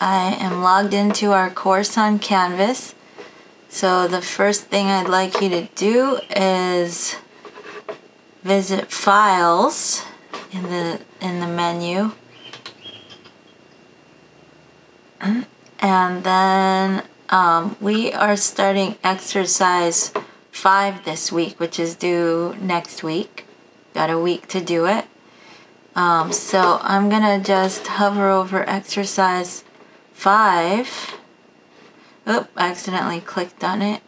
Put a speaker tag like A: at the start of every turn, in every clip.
A: I am logged into our course on Canvas. So the first thing I'd like you to do is visit Files in the in the menu. And then um, we are starting exercise five this week, which is due next week. Got a week to do it. Um, so I'm gonna just hover over exercise five. Oop, I accidentally clicked on it.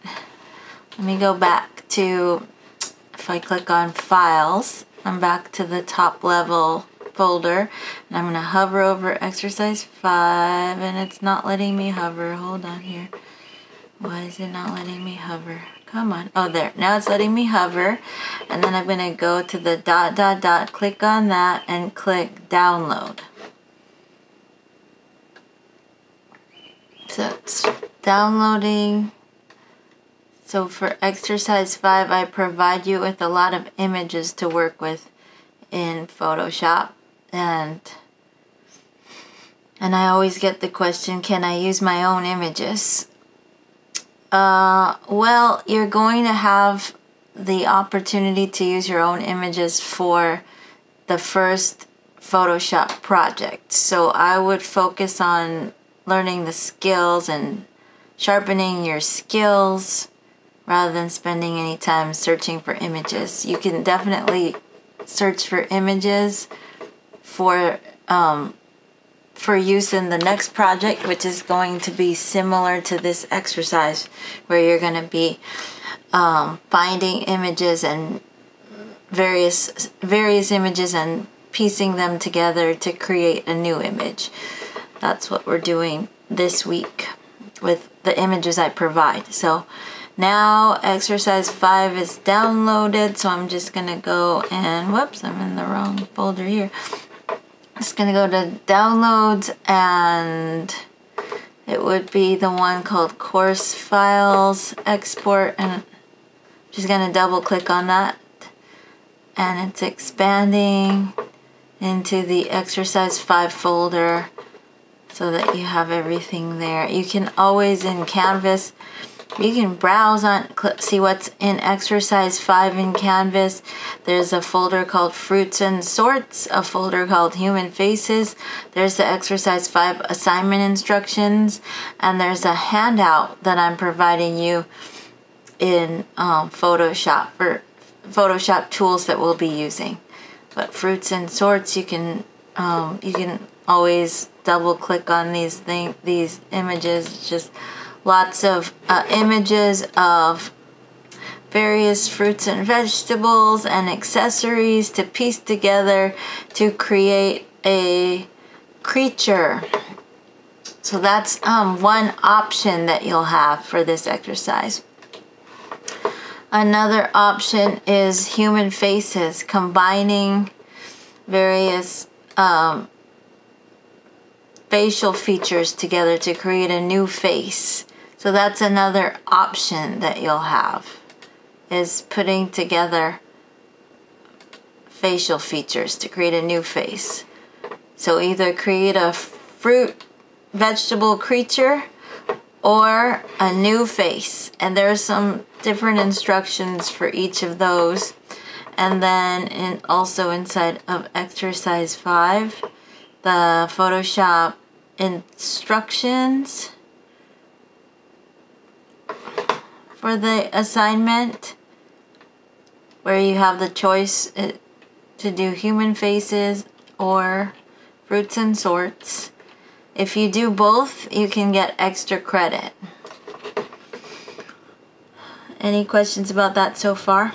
A: Let me go back to, if I click on files, I'm back to the top level folder and I'm gonna hover over exercise five and it's not letting me hover. Hold on here. Why is it not letting me hover? Come on. Oh, there. Now it's letting me hover. And then I'm going to go to the dot, dot, dot, click on that, and click download. It's downloading. So for exercise 5, I provide you with a lot of images to work with in Photoshop. And and I always get the question, can I use my own images? Uh, well, you're going to have the opportunity to use your own images for the first Photoshop project. So I would focus on learning the skills and sharpening your skills rather than spending any time searching for images. You can definitely search for images for um, for use in the next project, which is going to be similar to this exercise, where you're going to be um, finding images and various various images and piecing them together to create a new image. That's what we're doing this week with the images I provide. So now exercise 5 is downloaded, so I'm just to go and, whoops, I'm in the wrong folder here. Just gonna go to downloads and it would be the one called course files export and I'm just gonna double click on that. And it's expanding into the exercise 5 folder so that you have everything there. You can always in Canvas you can browse on see what's in exercise 5 in canvas. There's a folder called fruits and sorts a folder called human faces. There's the exercise 5 assignment instructions and there's a handout that i'm providing you in um, photoshop for photoshop tools that we'll be using. But fruits and sorts you can um, you can always double click on these thing these images just lots of uh, images of various fruits and vegetables and accessories to piece together to create a creature. So that's um, one option that you'll have for this exercise. Another option is human faces, combining various um, facial features together to create a new face. So that's another option that you'll have is putting together facial features to create a new face. So either create a fruit vegetable creature or a new face. And there are some different instructions for each of those. And then in, also inside of exercise 5, the Photoshop instructions for the assignment where you have the choice uh, to do human faces or fruits and sorts. If you do both, you can get extra credit. Any questions about that so far?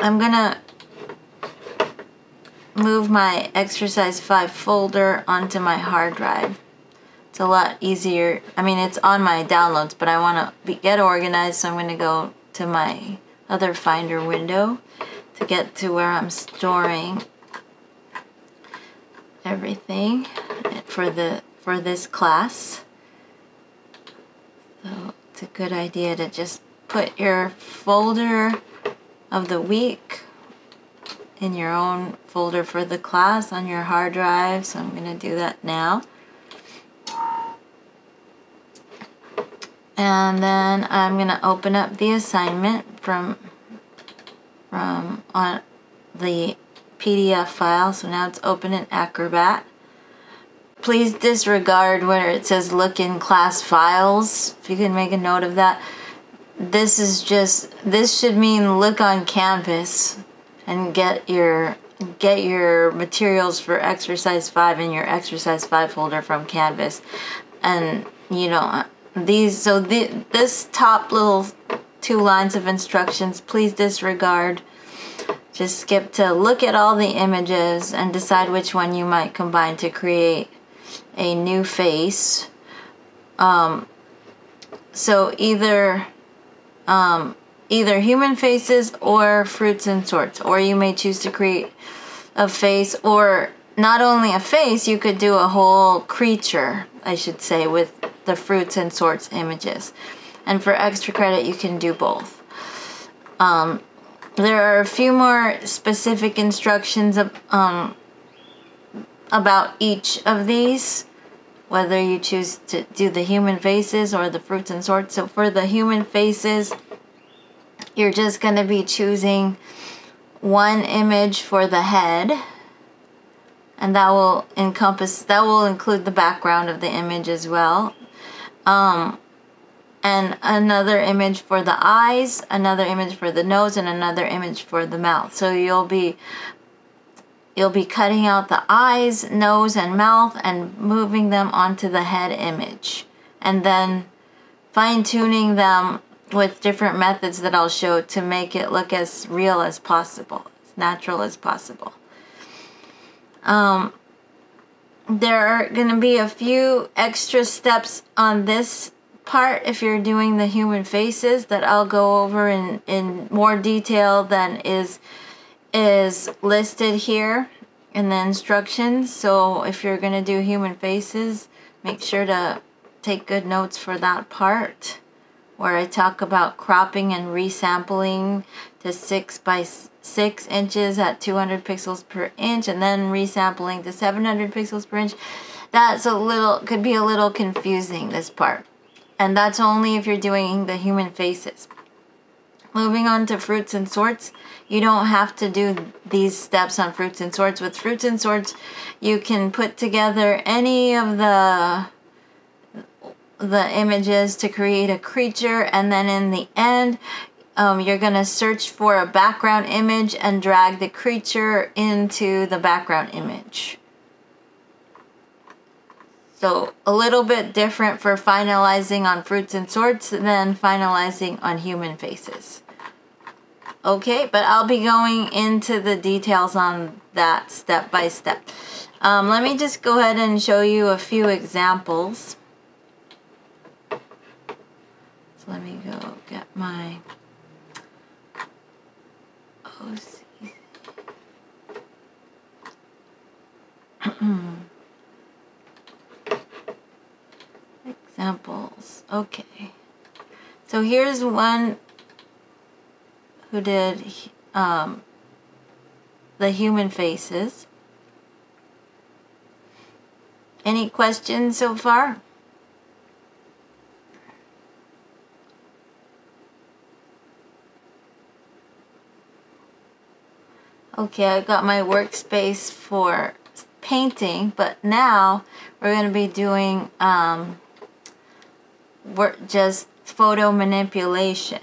A: I'm gonna move my exercise 5 folder onto my hard drive. It's a lot easier. I mean, it's on my downloads, but I want to get organized, so I'm going to go to my other Finder window to get to where I'm storing everything for the for this class. So it's a good idea to just put your folder of the week in your own folder for the class on your hard drive. So I'm going to do that now. And then I'm gonna open up the assignment from from on the PDF file. So now it's open in Acrobat. Please disregard where it says look in class files if you can make a note of that. This is just this should mean look on Canvas and get your get your materials for exercise 5 in your exercise 5 folder from Canvas. And you know these so the, this top little two lines of instructions please disregard. Just skip to look at all the images and decide which one you might combine to create a new face. Um, so either um, either human faces or fruits and sorts or you may choose to create a face or not only a face you could do a whole creature I should say with the fruits and sorts images. And for extra credit, you can do both. Um, there are a few more specific instructions of, um, about each of these, whether you choose to do the human faces or the fruits and sorts. So for the human faces, you're just going to be choosing one image for the head and that will encompass that will include the background of the image as well um, and another image for the eyes, another image for the nose, and another image for the mouth. So you'll be you'll be cutting out the eyes, nose, and mouth and moving them onto the head image. And then fine-tuning them with different methods that I'll show to make it look as real as possible, as natural as possible. Um, there are going to be a few extra steps on this part if you're doing the human faces that I'll go over in, in more detail than is is listed here in the instructions. So if you're going to do human faces, make sure to take good notes for that part where I talk about cropping and resampling to 6 by 6 inches at 200 pixels per inch and then resampling to 700 pixels per inch. That's a little, could be a little confusing, this part. And that's only if you're doing the human faces. Moving on to fruits and sorts, you don't have to do these steps on fruits and sorts. With fruits and sorts, you can put together any of the the images to create a creature and then in the end um, you're going to search for a background image and drag the creature into the background image. So a little bit different for finalizing on fruits and sorts than finalizing on human faces. Okay, but I'll be going into the details on that step by step. Um, let me just go ahead and show you a few examples. So let me go get my Examples. Okay. So here's one who did um, the human faces. Any questions so far? Okay, I got my workspace for painting, but now we're going to be doing um, work, just photo manipulation.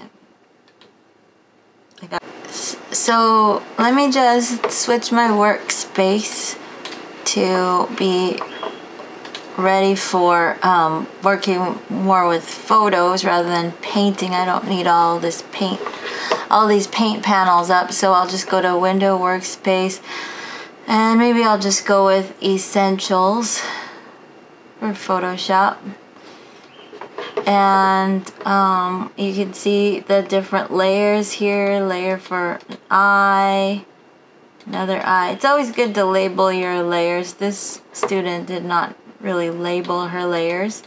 A: So let me just switch my workspace to be ready for um, working more with photos rather than painting. I don't need all this paint all these paint panels up so I'll just go to window workspace and maybe I'll just go with essentials for Photoshop. And um, you can see the different layers here layer for an eye another eye. It's always good to label your layers. This student did not really label her layers.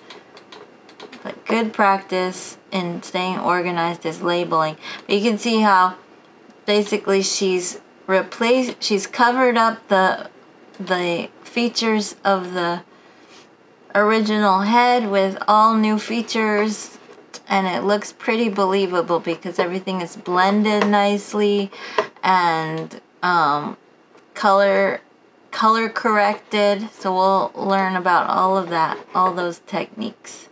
A: But good practice in staying organized is labeling. But you can see how basically she's replaced, she's covered up the the features of the original head with all new features and it looks pretty believable because everything is blended nicely and um, color color corrected. So we'll learn about all of that all those techniques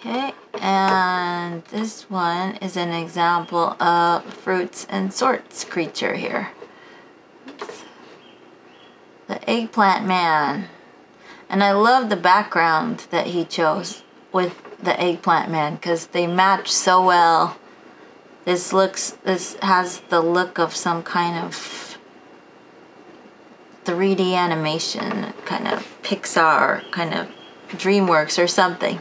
A: okay and this one is an example of fruits and sorts creature here the eggplant man and I love the background that he chose with the eggplant man because they match so well. This looks, this has the look of some kind of 3D animation, kind of Pixar, kind of DreamWorks or something.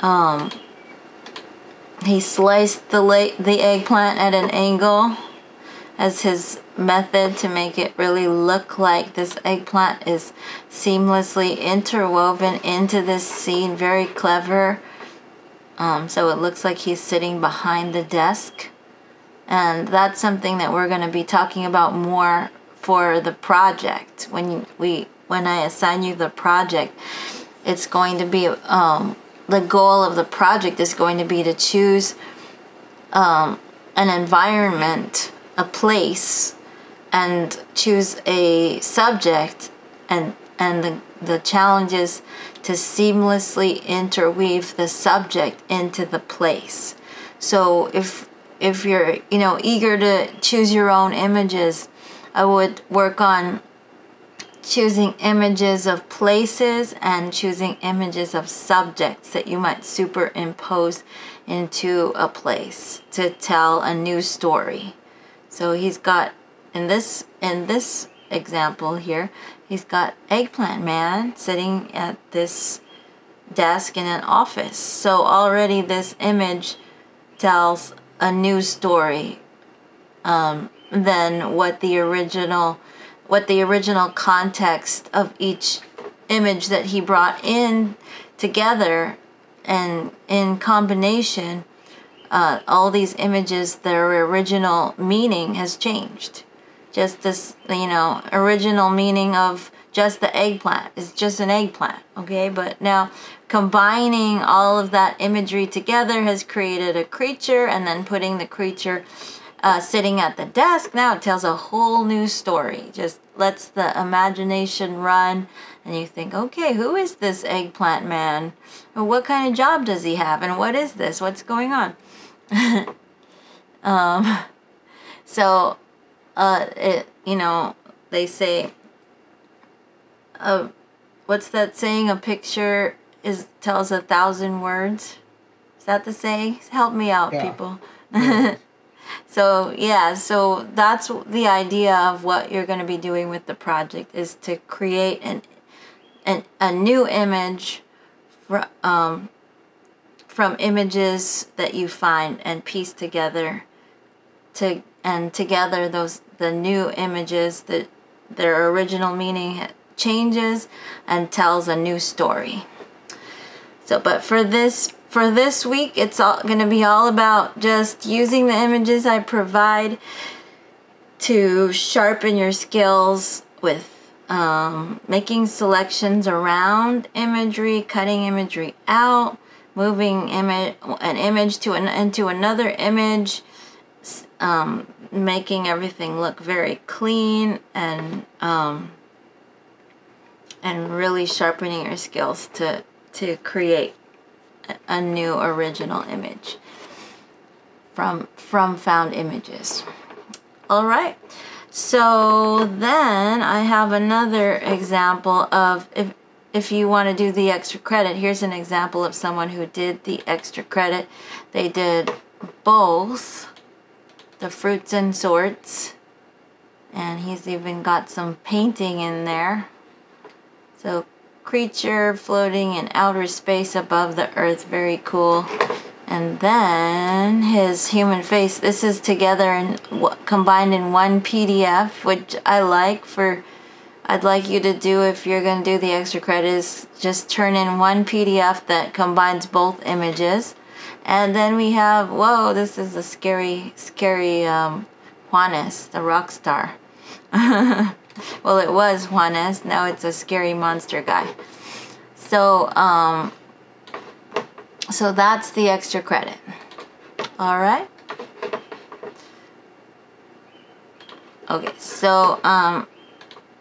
A: Um, he sliced the the eggplant at an angle as his method to make it really look like this eggplant is seamlessly interwoven into this scene. Very clever. Um, so it looks like he's sitting behind the desk. And that's something that we're going to be talking about more for the project. When we when I assign you the project, it's going to be um, the goal of the project is going to be to choose um, an environment a place and choose a subject and and the, the challenge is to seamlessly interweave the subject into the place. So if if you're you know eager to choose your own images i would work on choosing images of places and choosing images of subjects that you might superimpose into a place to tell a new story so he's got in this in this example here, he's got eggplant man sitting at this desk in an office. So already this image tells a new story um, than what the original what the original context of each image that he brought in together and in combination uh, all these images, their original meaning has changed. Just this, you know, original meaning of just the eggplant is just an eggplant, okay? But now combining all of that imagery together has created a creature, and then putting the creature uh, sitting at the desk now it tells a whole new story. Just lets the imagination run, and you think, okay, who is this eggplant man? what kind of job does he have? And what is this? What's going on? um, so, uh, it, you know, they say, uh, what's that saying? A picture is tells a thousand words. Is that the saying? Help me out, yeah. people. So yeah, so that's the idea of what you're going to be doing with the project is to create an, an a new image, for, um, from images that you find and piece together to and together those the new images that their original meaning changes and tells a new story. So but for this for this week it's all going to be all about just using the images I provide to sharpen your skills with um, making selections around imagery, cutting imagery out, moving an image to an into another image um, making everything look very clean and um, and really sharpening your skills to to create a new original image from from found images all right so then I have another example of if if you want to do the extra credit, here's an example of someone who did the extra credit. They did both the fruits and sorts, and he's even got some painting in there. So, creature floating in outer space above the earth, very cool. And then his human face. This is together and combined in one PDF, which I like for I'd like you to do if you're going to do the extra credit is just turn in one PDF that combines both images. And then we have, whoa, this is a scary, scary um, Juanes, the rock star. well, it was Juanes. Now it's a scary monster guy. So, um, so that's the extra credit. All right. Okay, so um,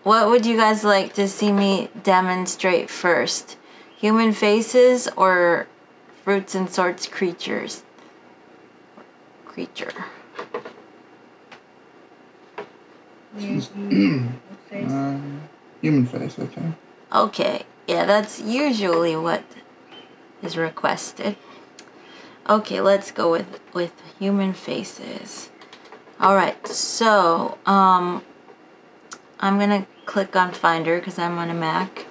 A: what would you guys like to see me demonstrate first? Human faces or fruits and sorts creatures? Creature.
B: Um, human face, okay.
A: Okay, yeah, that's usually what is requested. Okay, let's go with with human faces. All right, so um, I'm gonna click on Finder because I'm on a Mac,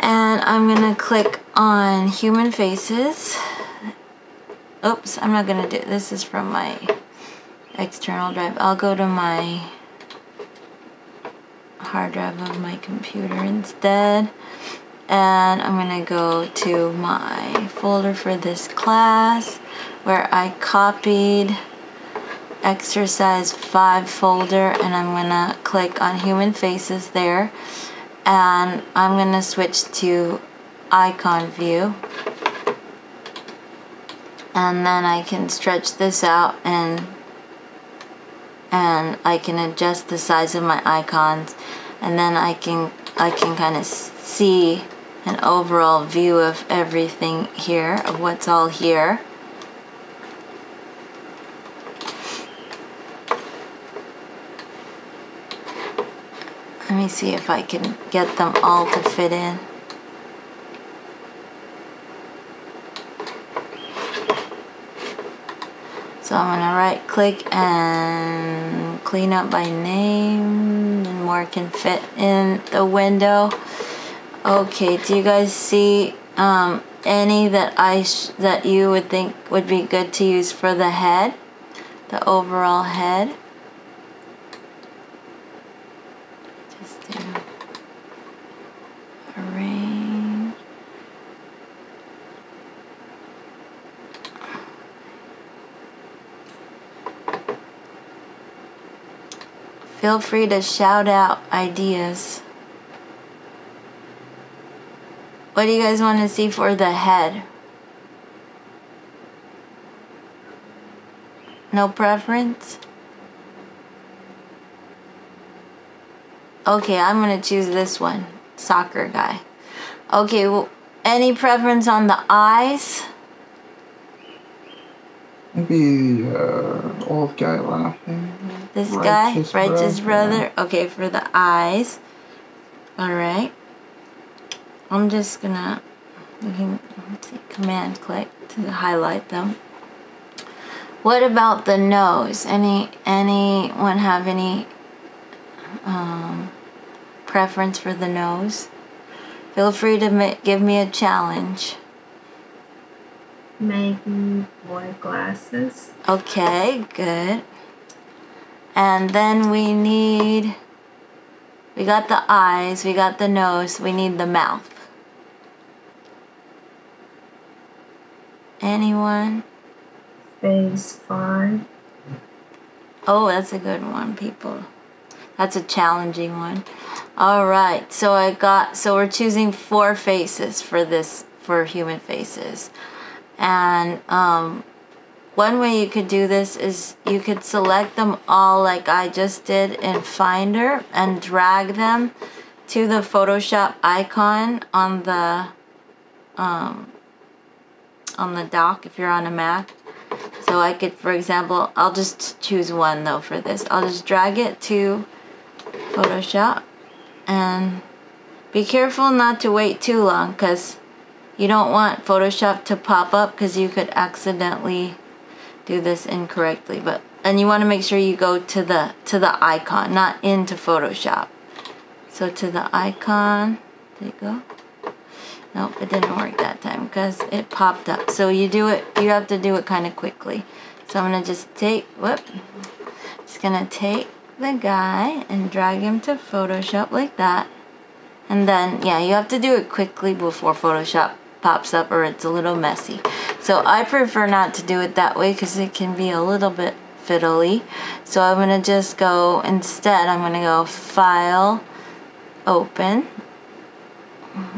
A: and I'm gonna click on human faces. Oops, I'm not gonna do this. Is from my external drive. I'll go to my hard drive of my computer instead. And I'm gonna go to my folder for this class where I copied exercise 5 folder and I'm gonna click on human faces there. And I'm gonna switch to icon view. And then I can stretch this out and and I can adjust the size of my icons and then I can I can kind of see an overall view of everything here of what's all here. Let me see if I can get them all to fit in So I'm gonna right click and clean up by name and more can fit in the window. Okay, do you guys see um, any that I that you would think would be good to use for the head, the overall head? Just do arrange. Feel free to shout out ideas. What do you guys want to see for the head? No preference? Okay, I'm going to choose this one. Soccer guy. Okay, well, any preference on the eyes?
B: Maybe uh, old guy laughing.
A: This guy, righteous brother. Okay, for the eyes. All right. I'm just gonna you can see, command click to highlight them. What about the nose? Any anyone have any um, preference for the nose? Feel free to give me a challenge.
C: Maybe boy glasses.
A: Okay, good. And then we need, we got the eyes, we got the nose, we need the mouth. Anyone?
C: Phase five.
A: Oh, that's a good one, people. That's a challenging one. All right, so I got, so we're choosing four faces for this, for human faces. And um, one way you could do this is you could select them all like I just did in Finder and drag them to the Photoshop icon on the um, on the dock if you're on a Mac. So I could, for example, I'll just choose one though for this. I'll just drag it to Photoshop and be careful not to wait too long because you don't want Photoshop to pop up because you could accidentally do this incorrectly but and you want to make sure you go to the to the icon not into Photoshop. So to the icon there you go. Nope it didn't work that time because it popped up. So you do it you have to do it kind of quickly. So I'm gonna just take whoop just gonna take the guy and drag him to Photoshop like that. And then yeah you have to do it quickly before Photoshop pops up or it's a little messy so I prefer not to do it that way because it can be a little bit fiddly. So I'm going to just go, instead, I'm going to go File, Open.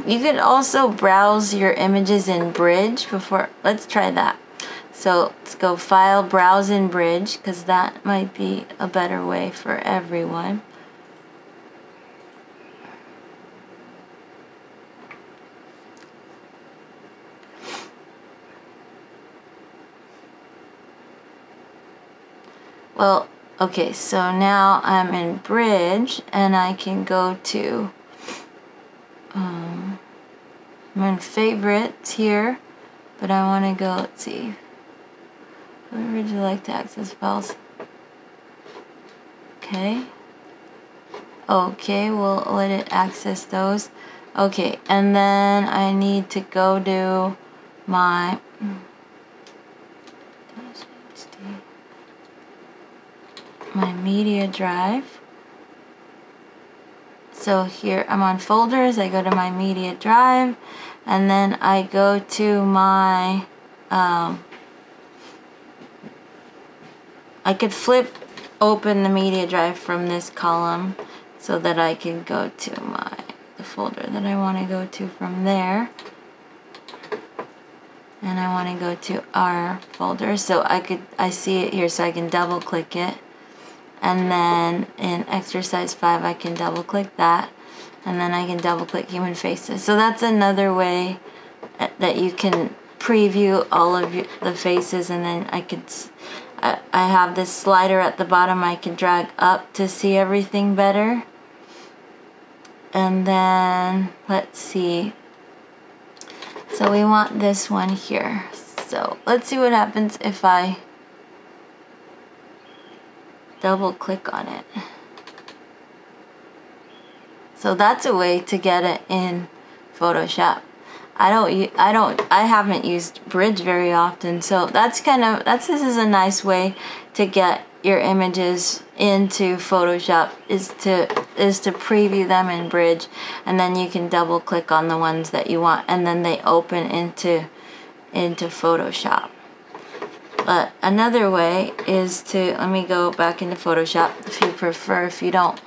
A: You could also browse your images in Bridge before, let's try that. So let's go File, Browse in Bridge, because that might be a better way for everyone. Well, okay, so now I'm in Bridge and I can go to, um, I'm in Favorites here, but I want to go, let's see, where would you like to access files? Okay. Okay, we'll let it access those. Okay, and then I need to go to my my media drive. So here I'm on folders, I go to my media drive, and then I go to my, um, I could flip open the media drive from this column so that I can go to my, the folder that I want to go to from there. And I want to go to our folder, so I could, I see it here, so I can double click it and then in exercise 5 I can double click that. And then I can double click human faces. So that's another way that you can preview all of the faces. And then I could I have this slider at the bottom I can drag up to see everything better. And then let's see. So we want this one here. So let's see what happens if I double click on it. So that's a way to get it in Photoshop. I don't I don't I haven't used bridge very often so that's kind of that's this is a nice way to get your images into Photoshop is to is to preview them in bridge and then you can double click on the ones that you want and then they open into into Photoshop. But another way is to, let me go back into Photoshop if you prefer, if you don't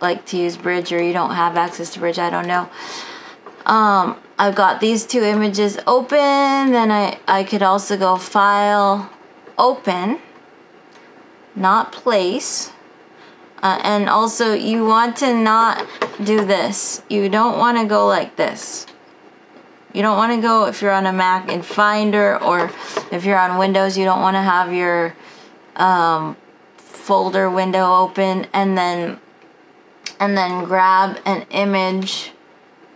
A: like to use Bridge or you don't have access to Bridge, I don't know. Um, I've got these two images open, then I, I could also go File, Open, not Place. Uh, and also you want to not do this. You don't want to go like this. You don't want to go if you're on a Mac in Finder or if you're on Windows, you don't want to have your um, folder window open and then and then grab an image.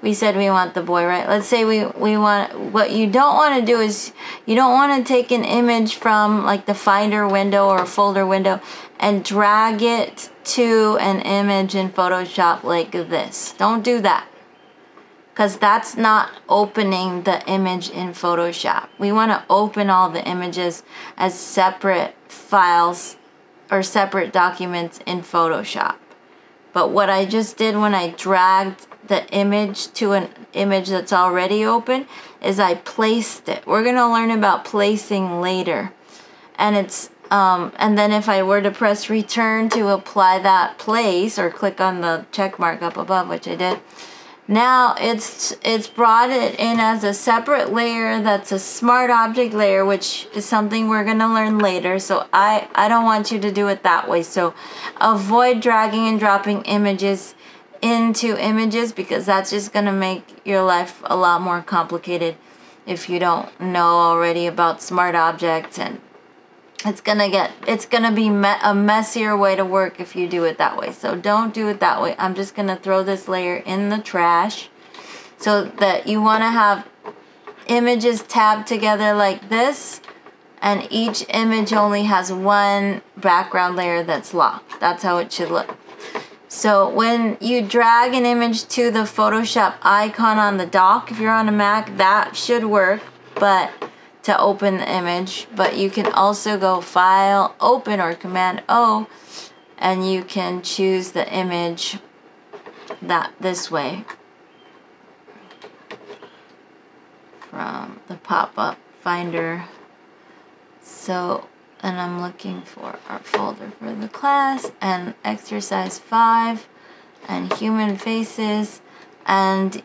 A: We said we want the boy, right? Let's say we, we want, what you don't want to do is, you don't want to take an image from like the Finder window or folder window and drag it to an image in Photoshop like this. Don't do that because that's not opening the image in Photoshop. We want to open all the images as separate files or separate documents in Photoshop. But what I just did when I dragged the image to an image that's already open is I placed it. We're going to learn about placing later. And it's um, and then if I were to press return to apply that place or click on the check mark up above, which I did, now it's it's brought it in as a separate layer that's a smart object layer which is something we're to learn later. So I, I don't want you to do it that way. So avoid dragging and dropping images into images because that's just to make your life a lot more complicated if you don't know already about smart objects and it's gonna get it's gonna be me a messier way to work if you do it that way. So don't do it that way. I'm just gonna throw this layer in the trash so that you want to have images tabbed together like this and each image only has one background layer that's locked. That's how it should look. So when you drag an image to the Photoshop icon on the dock if you're on a Mac that should work but to open the image, but you can also go File, Open, or Command O, and you can choose the image that this way from the pop-up finder. So and I'm looking for our folder for the class and exercise 5 and human faces and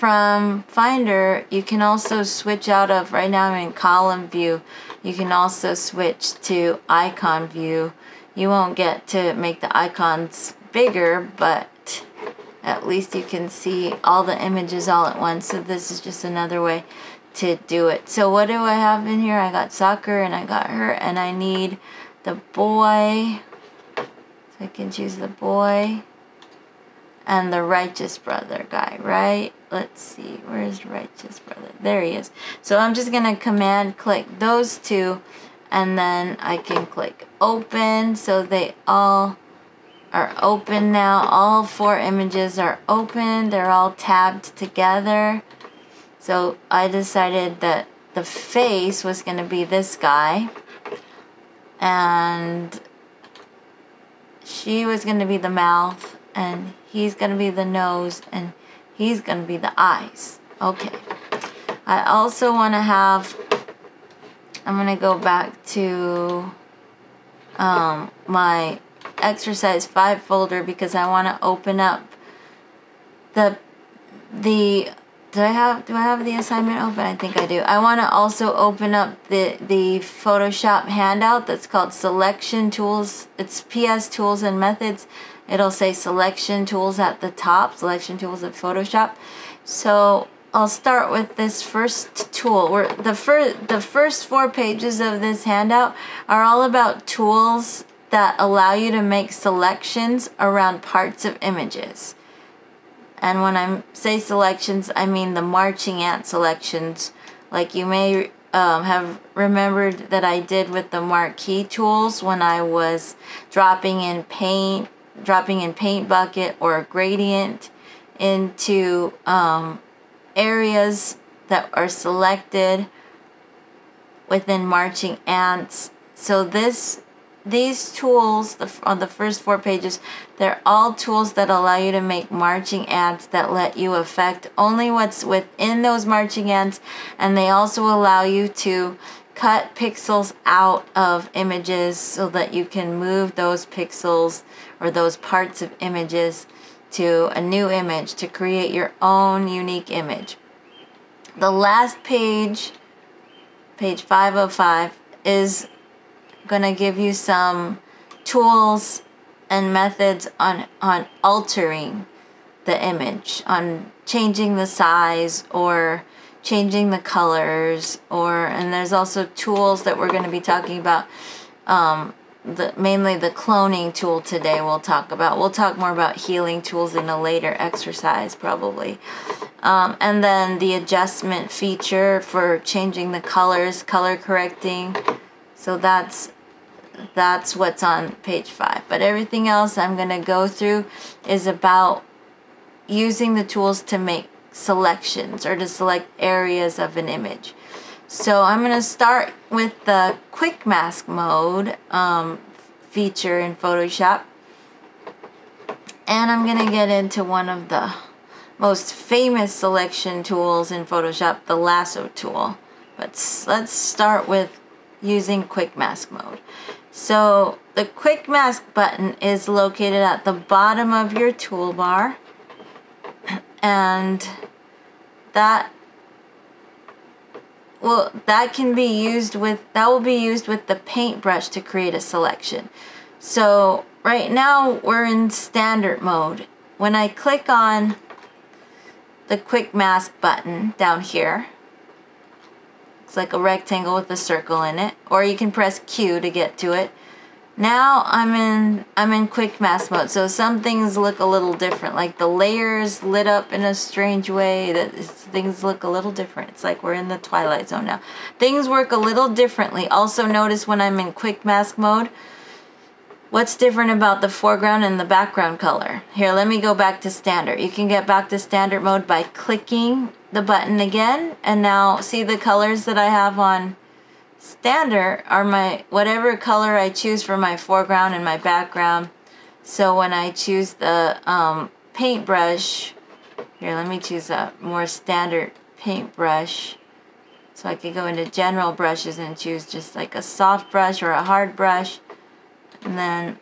A: from Finder you can also switch out of right now I'm in column view you can also switch to icon view you won't get to make the icons bigger but at least you can see all the images all at once so this is just another way to do it. So what do I have in here? I got soccer and I got her and I need the boy. So I can choose the boy and the righteous brother guy, right? Let's see, where's righteous brother? There he is. So I'm just gonna command click those two and then I can click open so they all are open now. All four images are open. They're all tabbed together. So I decided that the face was going to be this guy. And she was going to be the mouth. And he's going to be the nose. And he's going to be the eyes. Okay. I also want to have... I'm going to go back to um, my exercise 5 folder because I want to open up the the do I have do I have the assignment open? I think I do. I want to also open up the the Photoshop handout that's called selection tools. It's PS tools and methods. It'll say selection tools at the top, selection tools of Photoshop. So I'll start with this first tool. The first the first four pages of this handout are all about tools that allow you to make selections around parts of images. And when I say selections, I mean the marching ant selections. Like you may um, have remembered that I did with the marquee tools when I was dropping in paint, dropping in paint bucket or gradient into um, areas that are selected within marching ants. So this these tools on the first four pages they're all tools that allow you to make marching ants that let you affect only what's within those marching ants and they also allow you to cut pixels out of images so that you can move those pixels or those parts of images to a new image to create your own unique image. The last page page 505 is going to give you some tools and methods on, on altering the image, on changing the size or changing the colors or and there's also tools that we're going to be talking about um, the mainly the cloning tool today we'll talk about. We'll talk more about healing tools in a later exercise probably. Um, and then the adjustment feature for changing the colors color correcting. So that's that's what's on page five. But everything else I'm going to go through is about using the tools to make selections or to select areas of an image. So I'm going to start with the quick mask mode um, feature in Photoshop. And I'm going to get into one of the most famous selection tools in Photoshop, the lasso tool. But let's start with using quick mask mode. So the quick mask button is located at the bottom of your toolbar and that well that can be used with that will be used with the paintbrush to create a selection. So right now we're in standard mode. When I click on the quick mask button down here it's like a rectangle with a circle in it. Or you can press Q to get to it. Now I'm in I'm in quick mask mode, so some things look a little different. Like the layers lit up in a strange way. That things look a little different. It's like we're in the twilight zone now. Things work a little differently. Also notice when I'm in quick mask mode, what's different about the foreground and the background color. Here, let me go back to standard. You can get back to standard mode by clicking the button again and now see the colors that I have on standard are my whatever color I choose for my foreground and my background so when I choose the um, paintbrush here let me choose a more standard paintbrush So I could go into general brushes and choose just like a soft brush or a hard brush. And then,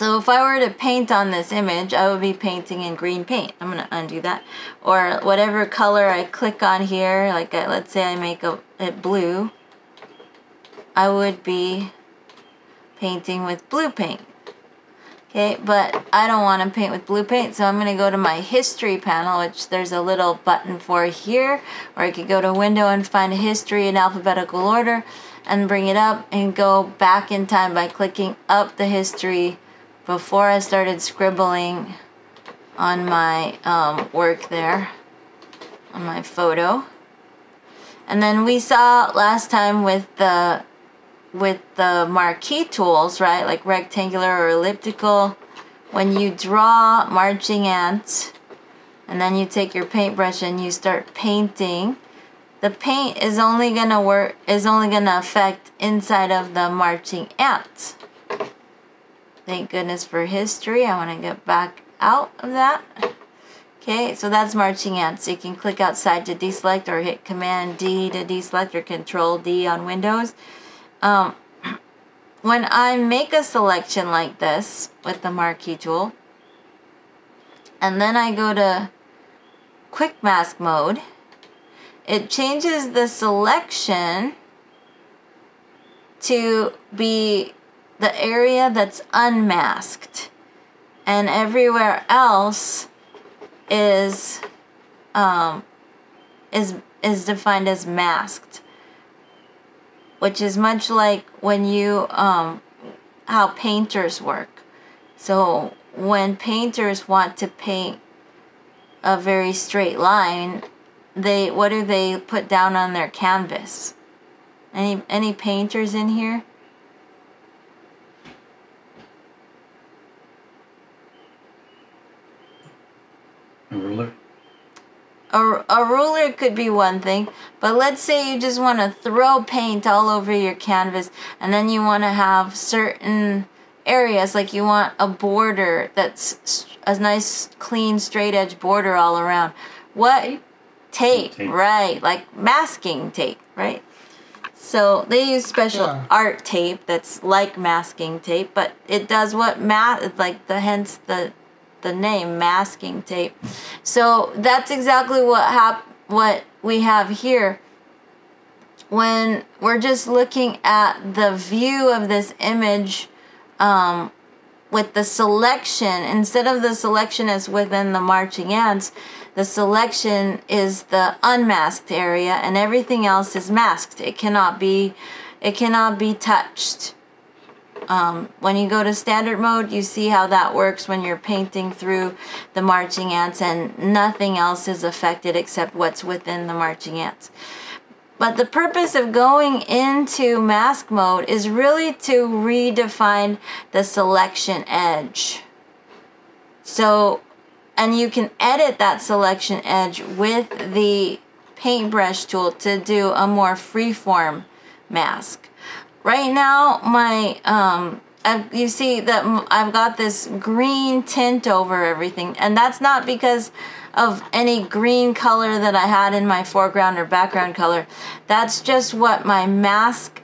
A: so if I were to paint on this image, I would be painting in green paint. I'm going to undo that. Or whatever color I click on here, like I, let's say I make a, it blue, I would be painting with blue paint. Okay, but I don't want to paint with blue paint, so I'm going to go to my history panel, which there's a little button for here, or I could go to window and find history in alphabetical order and bring it up and go back in time by clicking up the history before I started scribbling on my um, work there, on my photo. And then we saw last time with the with the marquee tools, right, like rectangular or elliptical, when you draw marching ants and then you take your paintbrush and you start painting, the paint is only gonna work is only gonna affect inside of the marching ants. Thank goodness for history. I want to get back out of that. Okay, so that's marching ants. So you can click outside to deselect or hit Command D to deselect or Control D on Windows. Um, when I make a selection like this with the marquee tool, and then I go to quick mask mode, it changes the selection to be the area that's unmasked and everywhere else is um, is is defined as masked which is much like when you um, how painters work. So when painters want to paint a very straight line, they what do they put down on their canvas? Any any painters in here?
D: A ruler?
A: A, a ruler could be one thing, but let's say you just want to throw paint all over your canvas and then you want to have certain areas, like you want a border that's a nice, clean, straight edge border all around. What? Tape, tape. tape. right, like masking tape, right? So they use special yeah. art tape that's like masking tape, but it does what math like the hence the the name masking tape. So that's exactly what hap- what we have here. When we're just looking at the view of this image um, with the selection, instead of the selection as within the marching ants, the selection is the unmasked area and everything else is masked. It cannot be, it cannot be touched. Um, when you go to standard mode, you see how that works when you're painting through the marching ants and nothing else is affected except what's within the marching ants. But the purpose of going into mask mode is really to redefine the selection edge. So, and you can edit that selection edge with the paintbrush tool to do a more freeform mask. Right now, my, um, I, you see that I've got this green tint over everything, and that's not because of any green color that I had in my foreground or background color. That's just what my mask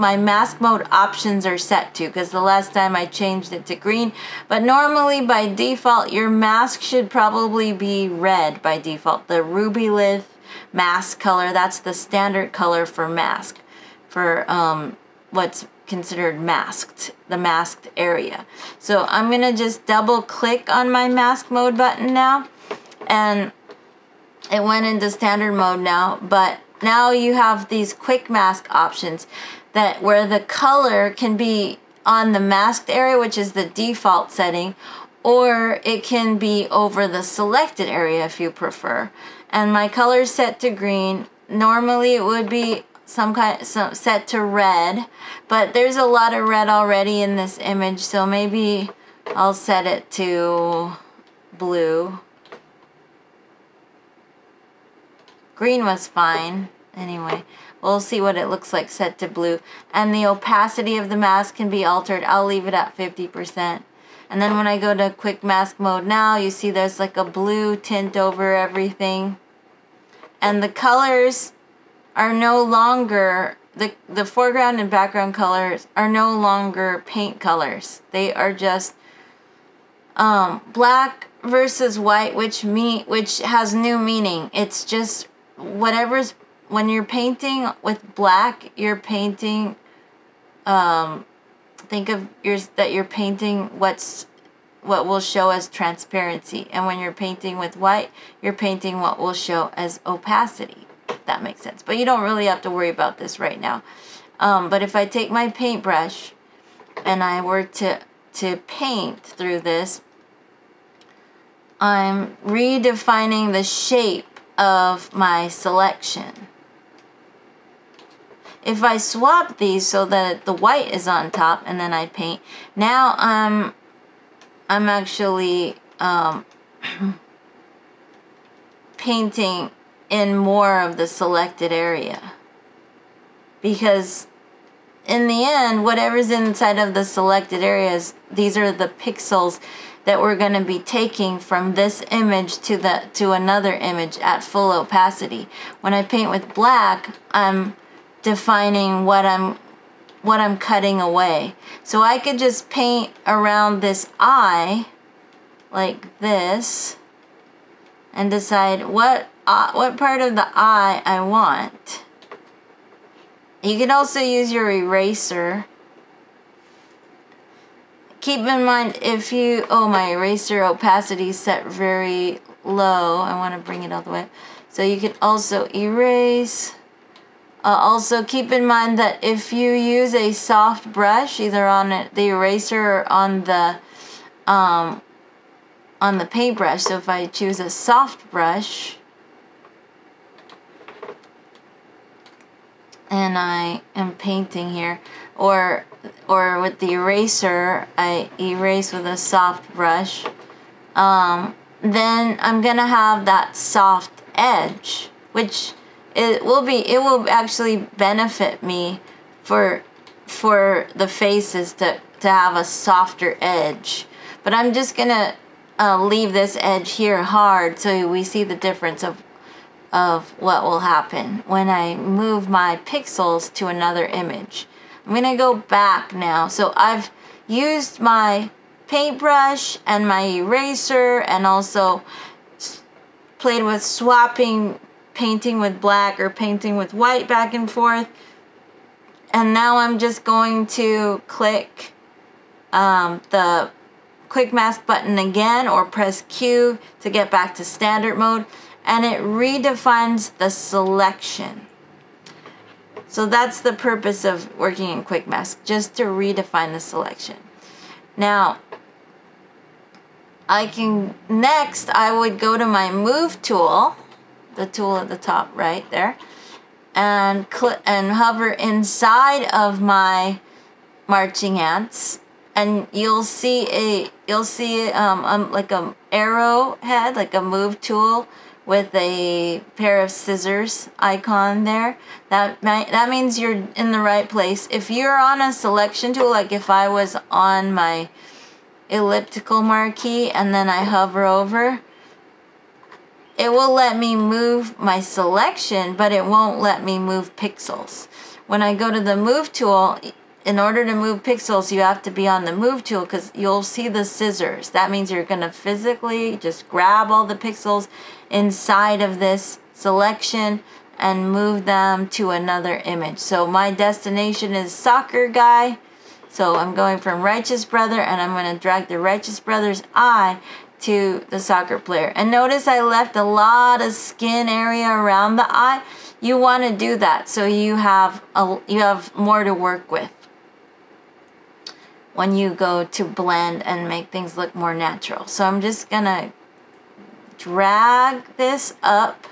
A: my mask mode options are set to because the last time I changed it to green. But normally by default your mask should probably be red by default. The Rubylith mask color that's the standard color for mask for um, what's considered masked, the masked area. So I'm going to just double click on my mask mode button now and it went into standard mode now, but now you have these quick mask options that where the color can be on the masked area, which is the default setting, or it can be over the selected area if you prefer. And my color is set to green. Normally it would be some kind some set to red but there's a lot of red already in this image so maybe I'll set it to blue. Green was fine anyway. We'll see what it looks like set to blue. And the opacity of the mask can be altered. I'll leave it at 50% and then when I go to quick mask mode now you see there's like a blue tint over everything. And the colors are no longer the the foreground and background colors are no longer paint colors. They are just um, black versus white, which me which has new meaning. It's just whatever's when you're painting with black, you're painting. Um, think of yours that you're painting what's what will show as transparency, and when you're painting with white, you're painting what will show as opacity. That makes sense. But you don't really have to worry about this right now. Um, but if I take my paintbrush and I were to to paint through this, I'm redefining the shape of my selection. If I swap these so that the white is on top and then I paint, now I'm I'm actually um, painting in more of the selected area. Because in the end, whatever's inside of the selected areas, these are the pixels that we're going to be taking from this image to the to another image at full opacity. When I paint with black, I'm defining what I'm what I'm cutting away. So I could just paint around this eye like this and decide what uh, what part of the eye I want. You can also use your eraser. Keep in mind if you, oh my eraser opacity set very low. I want to bring it all the way. So you can also erase. Uh, also keep in mind that if you use a soft brush, either on the eraser or on the um, on the paintbrush, so if I choose a soft brush, and I am painting here. Or or with the eraser I erase with a soft brush. Um, then I'm gonna have that soft edge which it will be it will actually benefit me for for the faces to to have a softer edge. But I'm just gonna uh, leave this edge here hard so we see the difference of of what will happen when I move my pixels to another image. I'm to go back now. So I've used my paintbrush and my eraser and also played with swapping painting with black or painting with white back and forth. And now I'm just going to click um, the quick mask button again or press Q to get back to standard mode and it redefines the selection. So that's the purpose of working in Quick Mask, just to redefine the selection. Now, I can, next I would go to my Move tool, the tool at the top right there, and click and hover inside of my marching ants and you'll see a you'll see um, um like a arrow head like a move tool with a pair of scissors icon there. That might, that means you're in the right place. If you're on a selection tool, like if I was on my elliptical marquee and then I hover over, it will let me move my selection, but it won't let me move pixels. When I go to the move tool, in order to move pixels, you have to be on the move tool because you'll see the scissors. That means you're going to physically just grab all the pixels inside of this selection and move them to another image. So my destination is soccer guy. So I'm going from righteous brother and I'm going to drag the righteous brother's eye to the soccer player. And notice I left a lot of skin area around the eye. You want to do that so you have a, you have more to work with when you go to blend and make things look more natural. So I'm just going to drag this up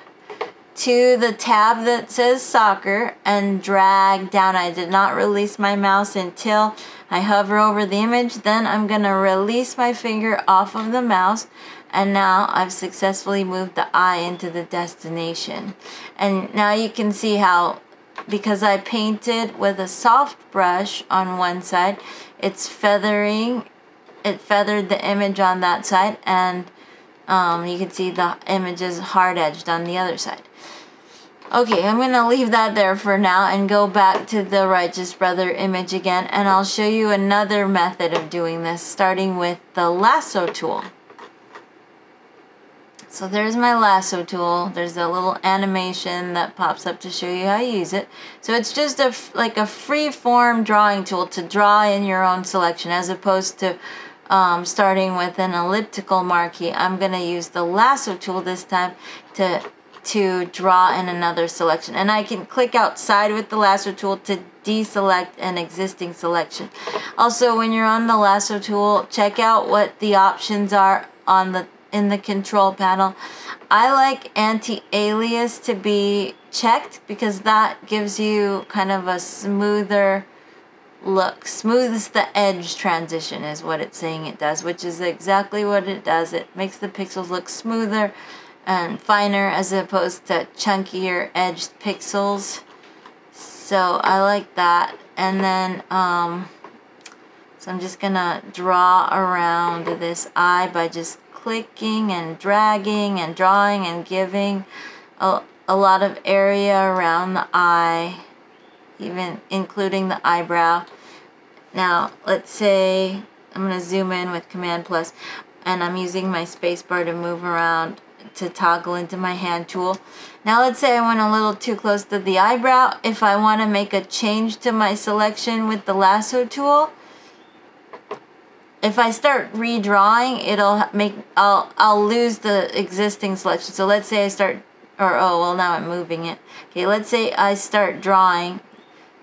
A: to the tab that says soccer and drag down. I did not release my mouse until I hover over the image. Then I'm going to release my finger off of the mouse and now I've successfully moved the eye into the destination. And now you can see how because I painted with a soft brush on one side, it's feathering, it feathered the image on that side and um, you can see the image is hard edged on the other side. Okay, I'm going to leave that there for now and go back to the Righteous Brother image again and I'll show you another method of doing this starting with the lasso tool. So there's my lasso tool. There's a little animation that pops up to show you how to use it. So it's just a like a free form drawing tool to draw in your own selection as opposed to um, starting with an elliptical marquee. I'm going to use the lasso tool this time to to draw in another selection. And I can click outside with the lasso tool to deselect an existing selection. Also, when you're on the lasso tool, check out what the options are on the in the control panel. I like anti-alias to be checked because that gives you kind of a smoother look. Smooths the edge transition is what it's saying it does, which is exactly what it does. It makes the pixels look smoother and finer as opposed to chunkier edged pixels. So I like that. And then, um, so I'm just gonna draw around this eye by just clicking and dragging and drawing and giving a, a lot of area around the eye, even including the eyebrow. Now, let's say I'm going to zoom in with Command Plus, and I'm using my spacebar to move around to toggle into my hand tool. Now let's say I went a little too close to the eyebrow. If I want to make a change to my selection with the lasso tool, if I start redrawing, it'll make I'll I'll lose the existing selection. So let's say I start or oh well now I'm moving it. Okay, let's say I start drawing.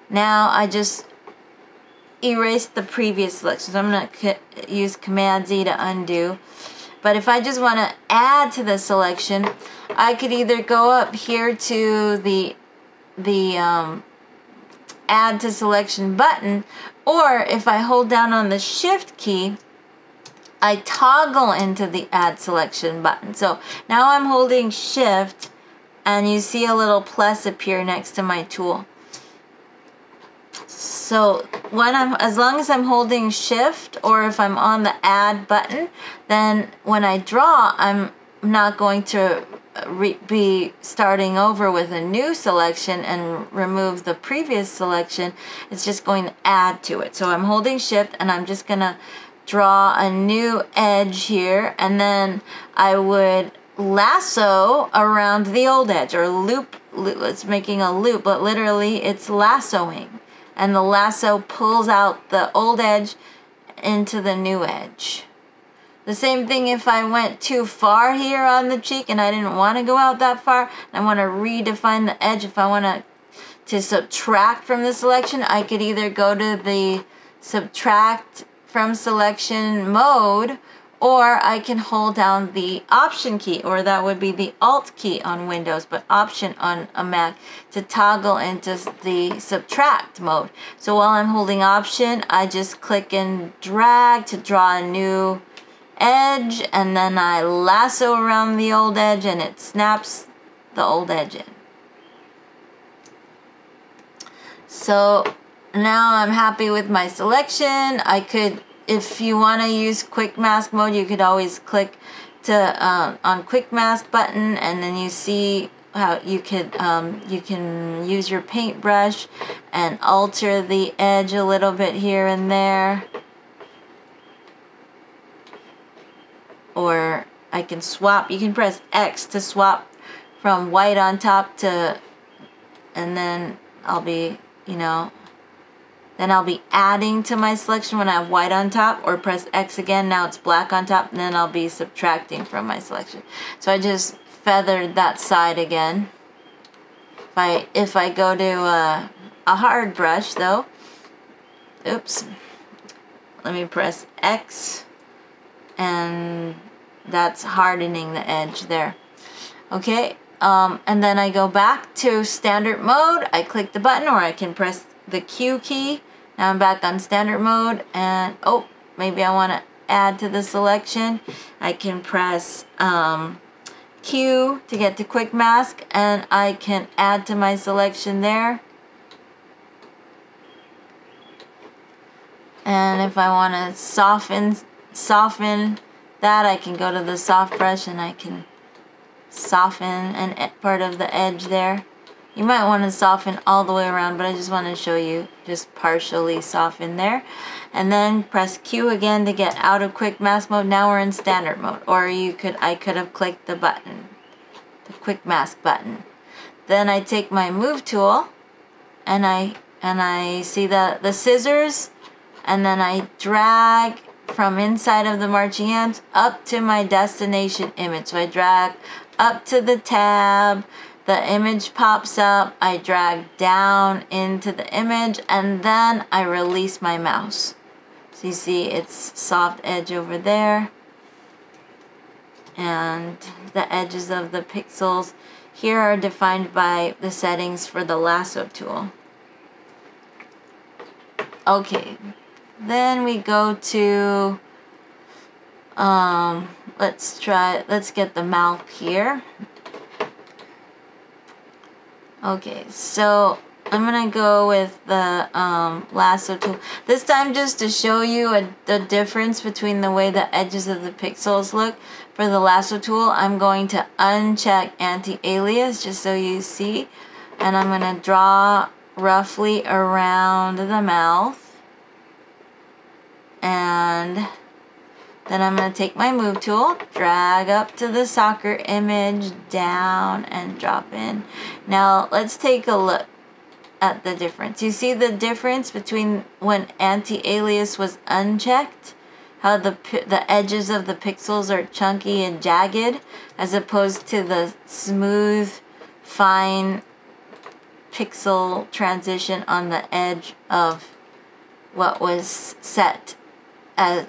A: Now I just erase the previous selection. So I'm going to use Command Z to undo. But if I just want to add to the selection, I could either go up here to the the um, add to selection button or if I hold down on the shift key I toggle into the add selection button so now I'm holding shift and you see a little plus appear next to my tool so when I'm as long as I'm holding shift or if I'm on the add button then when I draw I'm not going to be starting over with a new selection and remove the previous selection, it's just going to add to it. So I'm holding shift and I'm just going to draw a new edge here and then I would lasso around the old edge or loop, it's making a loop, but literally it's lassoing. And the lasso pulls out the old edge into the new edge. The same thing if I went too far here on the cheek and I didn't want to go out that far. I want to redefine the edge. If I want to, to subtract from the selection, I could either go to the subtract from selection mode or I can hold down the option key or that would be the alt key on Windows but option on a Mac to toggle into the subtract mode. So while I'm holding option I just click and drag to draw a new edge and then I lasso around the old edge and it snaps the old edge in. So now I'm happy with my selection. I could, if you want to use quick mask mode, you could always click to um, on quick mask button and then you see how you could um, you can use your paintbrush and alter the edge a little bit here and there. or I can swap. You can press X to swap from white on top to, and then I'll be, you know, then I'll be adding to my selection when I have white on top or press X again. Now it's black on top and then I'll be subtracting from my selection. So I just feathered that side again. If I, if I go to a, a hard brush though, oops, let me press X and that's hardening the edge there. Okay um, and then I go back to standard mode. I click the button or I can press the Q key. Now I'm back on standard mode and oh maybe I want to add to the selection. I can press um, Q to get to quick mask and I can add to my selection there and if I want to soften soften that, I can go to the soft brush and I can soften an part of the edge there. You might want to soften all the way around, but I just want to show you just partially soften there. And then press Q again to get out of quick mask mode. Now we're in standard mode. Or you could I could have clicked the button, the quick mask button. Then I take my move tool and I and I see the, the scissors and then I drag from inside of the marching ants up to my destination image. So I drag up to the tab, the image pops up, I drag down into the image, and then I release my mouse. So you see it's soft edge over there, and the edges of the pixels here are defined by the settings for the lasso tool. Okay, then we go to, um, let's try, let's get the mouth here. Okay, so I'm gonna go with the um, lasso tool. This time just to show you a, the difference between the way the edges of the pixels look. For the lasso tool, I'm going to uncheck anti-alias just so you see. And I'm gonna draw roughly around the mouth. And then I'm going to take my move tool, drag up to the soccer image, down, and drop in. Now, let's take a look at the difference. You see the difference between when anti-alias was unchecked? How the, the edges of the pixels are chunky and jagged as opposed to the smooth, fine pixel transition on the edge of what was set as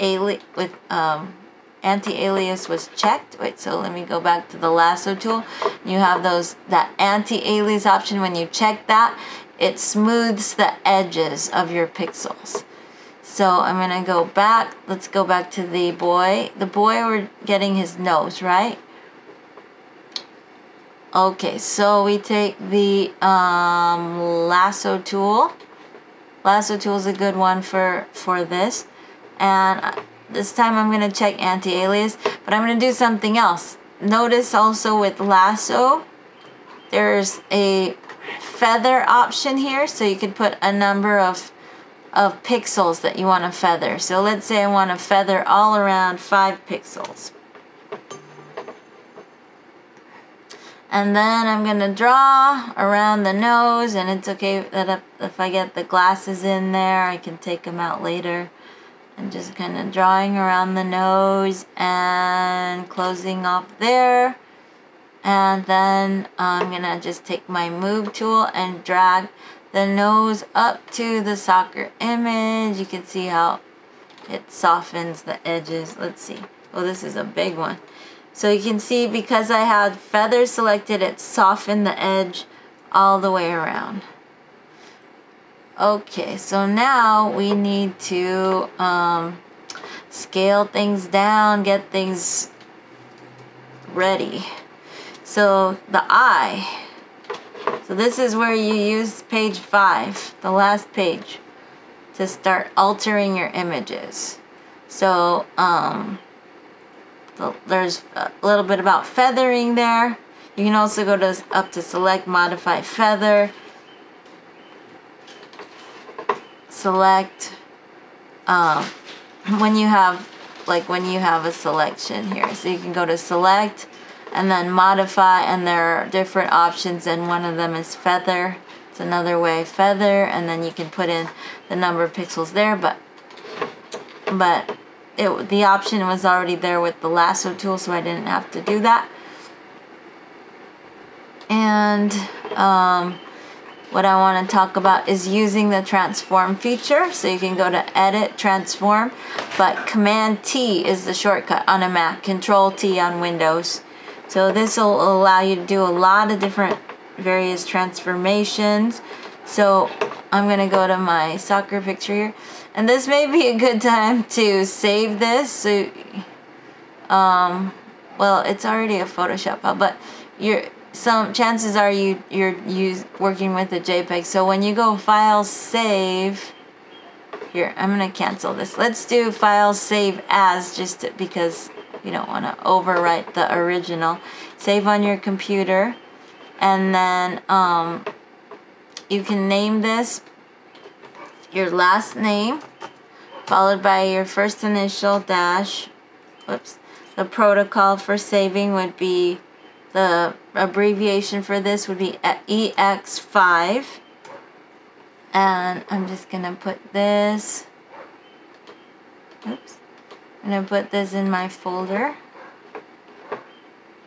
A: ali with um, anti-alias was checked. Wait, so let me go back to the lasso tool. You have those that anti-alias option. When you check that, it smooths the edges of your pixels. So I'm gonna go back. Let's go back to the boy. The boy, we're getting his nose, right? Okay, so we take the um, lasso tool. Lasso tool is a good one for, for this and this time I'm going to check anti-alias but I'm going to do something else. Notice also with lasso there's a feather option here so you could put a number of of pixels that you want to feather. So let's say I want to feather all around five pixels. And then I'm gonna draw around the nose and it's okay that if I get the glasses in there I can take them out later just kind of drawing around the nose and closing off there. And then I'm gonna just take my move tool and drag the nose up to the soccer image. You can see how it softens the edges. Let's see. Oh this is a big one. So you can see because I had feathers selected it softened the edge all the way around Okay, so now we need to um, scale things down, get things ready. So the eye. So this is where you use page 5, the last page, to start altering your images. So um, the, there's a little bit about feathering there. You can also go to up to select modify feather select um, when you have like when you have a selection here. So you can go to select and then modify and there are different options and one of them is feather. It's another way feather and then you can put in the number of pixels there but but it the option was already there with the lasso tool so I didn't have to do that. And um, what I want to talk about is using the transform feature. So you can go to edit, transform, but command T is the shortcut on a Mac, control T on Windows. So this will allow you to do a lot of different various transformations. So I'm going to go to my soccer picture here. And this may be a good time to save this. So, um, well, it's already a Photoshop file, but you're some chances are you you're you working with a JPEG. So when you go file save, here I'm gonna cancel this. Let's do file save as just because you don't want to overwrite the original. Save on your computer, and then um, you can name this your last name followed by your first initial dash whoops the protocol for saving would be the abbreviation for this would be EX5 and I'm just gonna put this oops I'm gonna put this in my folder.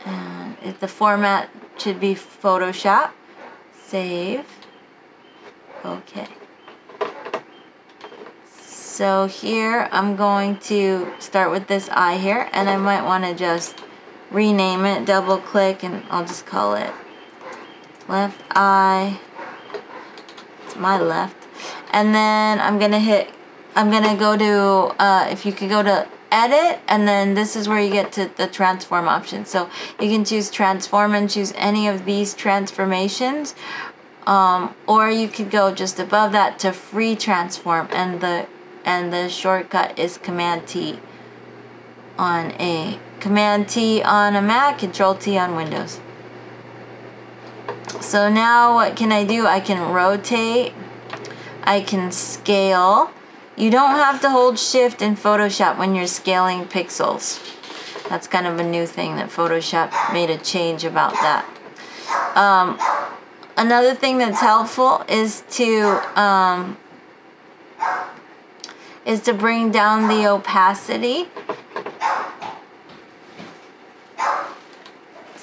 A: And it, the format should be Photoshop. Save. Okay. So here I'm going to start with this eye here and I might want to just rename it double click and I'll just call it left eye. It's my left. And then I'm gonna hit I'm gonna go to uh, if you could go to edit and then this is where you get to the transform option. So you can choose transform and choose any of these transformations. Um, or you could go just above that to free transform and the and the shortcut is command T on a command T on a Mac control T on Windows so now what can I do I can rotate I can scale you don't have to hold shift in Photoshop when you're scaling pixels. That's kind of a new thing that Photoshop made a change about that. Um, another thing that's helpful is to um, is to bring down the opacity.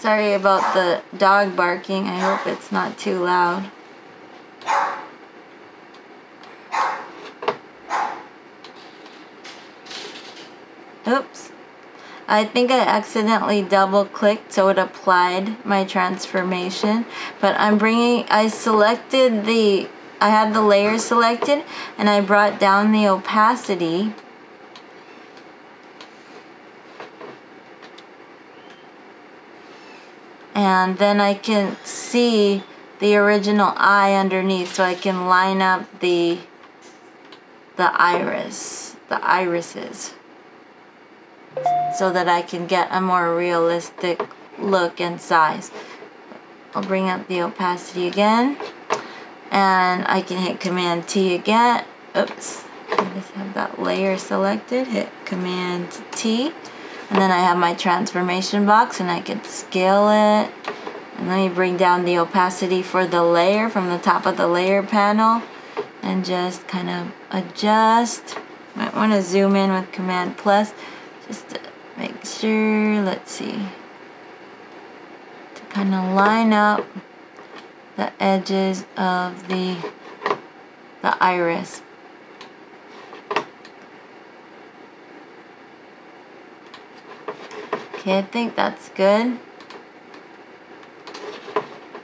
A: Sorry about the dog barking. I hope it's not too loud. Oops. I think I accidentally double clicked so it applied my transformation. But I'm bringing, I selected the, I had the layer selected and I brought down the opacity. And then I can see the original eye underneath so I can line up the, the iris, the irises so that I can get a more realistic look and size. I'll bring up the opacity again and I can hit command T again. Oops, I just have that layer selected. Hit command T and then I have my transformation box and I can scale it. And let me bring down the opacity for the layer from the top of the layer panel and just kind of adjust. Might want to zoom in with command plus just to make sure, let's see, to kind of line up the edges of the, the iris. Okay, I think that's good.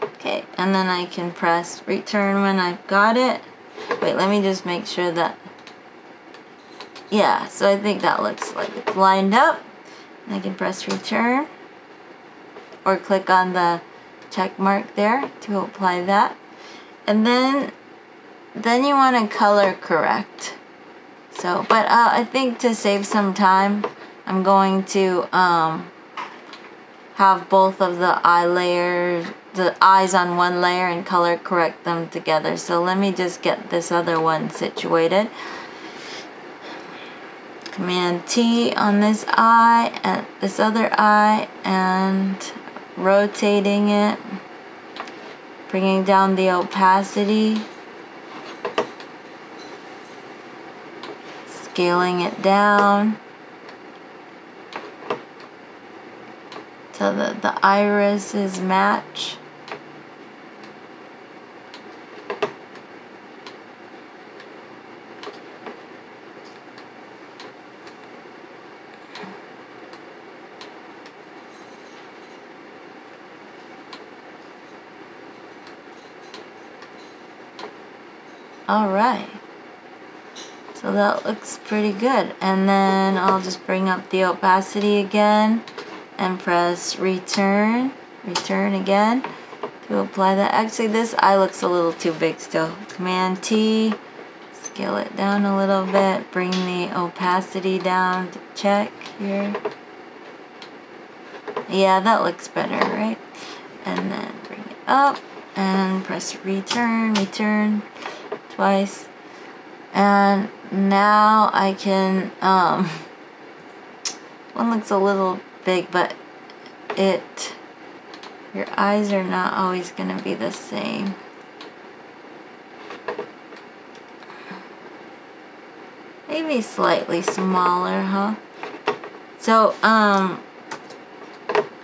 A: Okay, and then I can press return when I've got it. Wait, let me just make sure that yeah, so I think that looks like it's lined up. I can press return or click on the check mark there to apply that. And then then you want to color correct. So, but uh, I think to save some time, I'm going to um, have both of the eye layers, the eyes on one layer and color correct them together. So let me just get this other one situated. Command T on this eye and this other eye and rotating it, bringing down the opacity, scaling it down so that the irises match. All right. So that looks pretty good. And then I'll just bring up the opacity again and press return, return again to apply that. Actually, this eye looks a little too big still. Command T, scale it down a little bit, bring the opacity down to check here. Yeah, that looks better, right? And then bring it up and press return, return twice. And now I can, um, one looks a little big, but it, your eyes are not always going to be the same. Maybe slightly smaller, huh? So, um,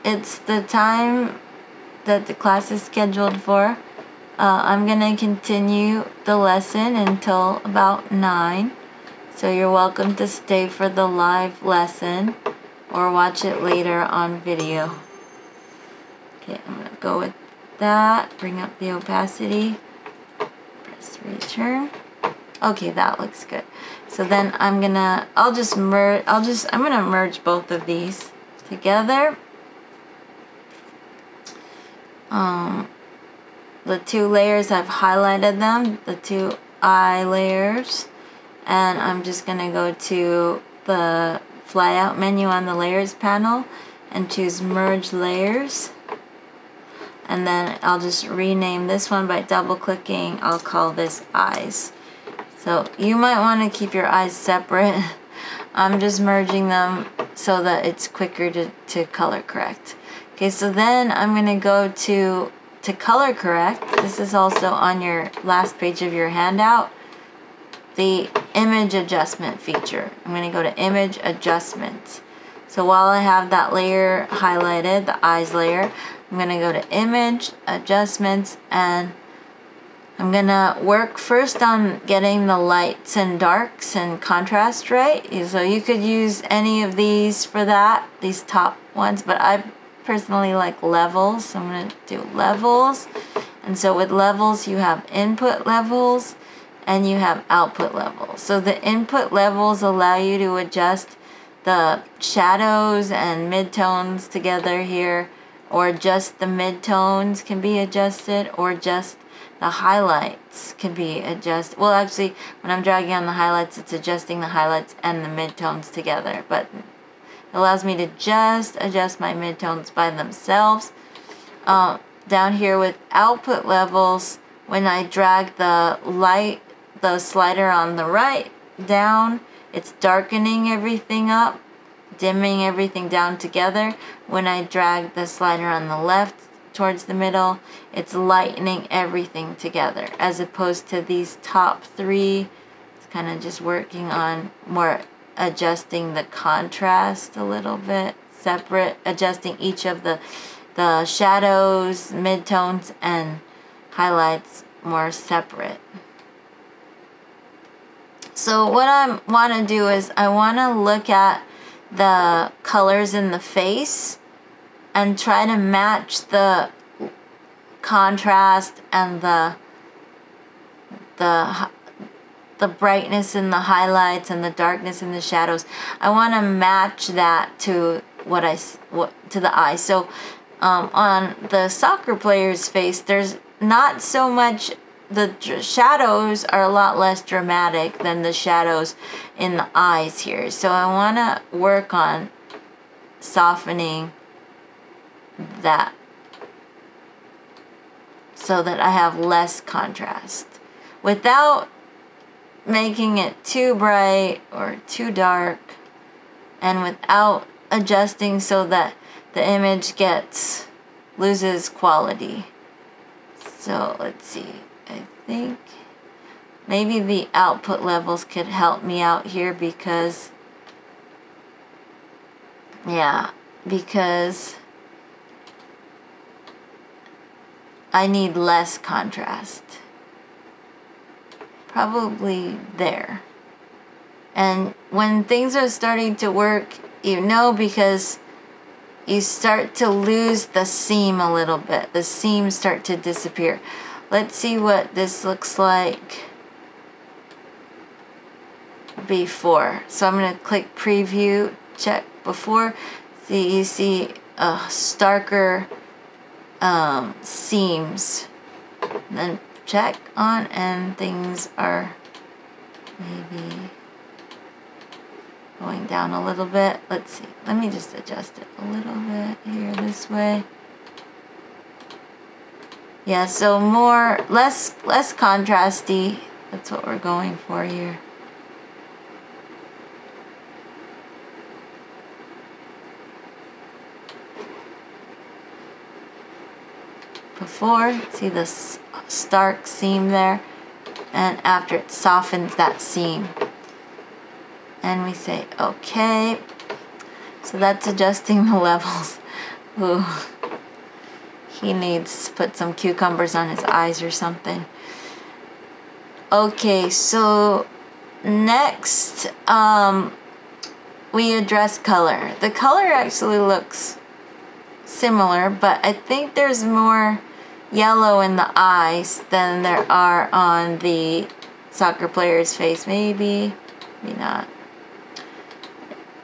A: it's the time that the class is scheduled for. Uh, I'm going to continue the lesson until about 9. So you're welcome to stay for the live lesson or watch it later on video. Okay, I'm going to go with that. Bring up the opacity. Press return. Okay, that looks good. So then I'm going to, I'll just merge, I'll just, I'm going to merge both of these together. Um, the two layers, I've highlighted them, the two eye layers. And I'm just going to go to the flyout menu on the layers panel and choose merge layers. And then I'll just rename this one by double clicking. I'll call this eyes. So you might want to keep your eyes separate. I'm just merging them so that it's quicker to, to color correct. Okay, so then I'm going to go to to color correct. This is also on your last page of your handout. The image adjustment feature. I'm going to go to image adjustments. So while I have that layer highlighted, the eyes layer, I'm going to go to image adjustments and I'm going to work first on getting the lights and darks and contrast right. So you could use any of these for that, these top ones, but I personally like levels. So I'm going to do levels. And so with levels, you have input levels and you have output levels. So the input levels allow you to adjust the shadows and midtones together here or just the midtones can be adjusted or just the highlights can be adjusted. Well, actually, when I'm dragging on the highlights, it's adjusting the highlights and the midtones together. But it allows me to just adjust my midtones by themselves. Uh, down here with output levels, when I drag the light, the slider on the right down, it's darkening everything up, dimming everything down together. When I drag the slider on the left towards the middle, it's lightening everything together as opposed to these top three. It's kind of just working on more adjusting the contrast a little bit separate adjusting each of the the shadows midtones and highlights more separate so what I want to do is I want to look at the colors in the face and try to match the contrast and the the the brightness in the highlights and the darkness in the shadows. I want to match that to what I what to the eye. So um, on the soccer player's face, there's not so much the shadows are a lot less dramatic than the shadows in the eyes here. So I want to work on softening that so that I have less contrast without making it too bright or too dark and without adjusting so that the image gets loses quality. So let's see. I think maybe the output levels could help me out here because yeah, because I need less contrast probably there. And when things are starting to work, you know because you start to lose the seam a little bit. The seams start to disappear. Let's see what this looks like before. So I'm going to click preview, check before. See, you see a starker um, seams. And then check on and things are maybe going down a little bit. Let's see. Let me just adjust it a little bit here this way. Yeah, so more less less contrasty. That's what we're going for here. Before, see this stark seam there? And after it softens that seam. And we say, okay. So that's adjusting the levels. Ooh. He needs to put some cucumbers on his eyes or something. Okay, so next um, we address color. The color actually looks similar, but I think there's more yellow in the eyes than there are on the soccer player's face. Maybe, maybe not.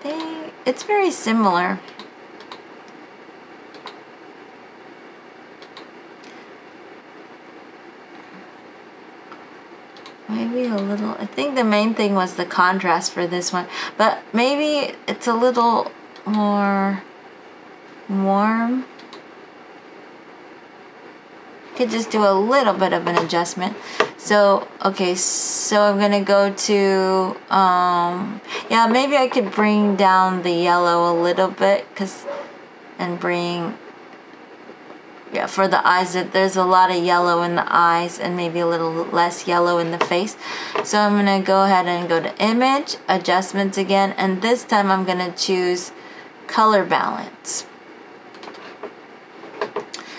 A: They, it's very similar. Maybe a little. I think the main thing was the contrast for this one, but maybe it's a little more warm. Could just do a little bit of an adjustment. So, okay, so I'm gonna go to, um, yeah, maybe I could bring down the yellow a little bit, cause, and bring yeah, for the eyes, there's a lot of yellow in the eyes and maybe a little less yellow in the face. So I'm going to go ahead and go to image, adjustments again, and this time I'm going to choose color balance.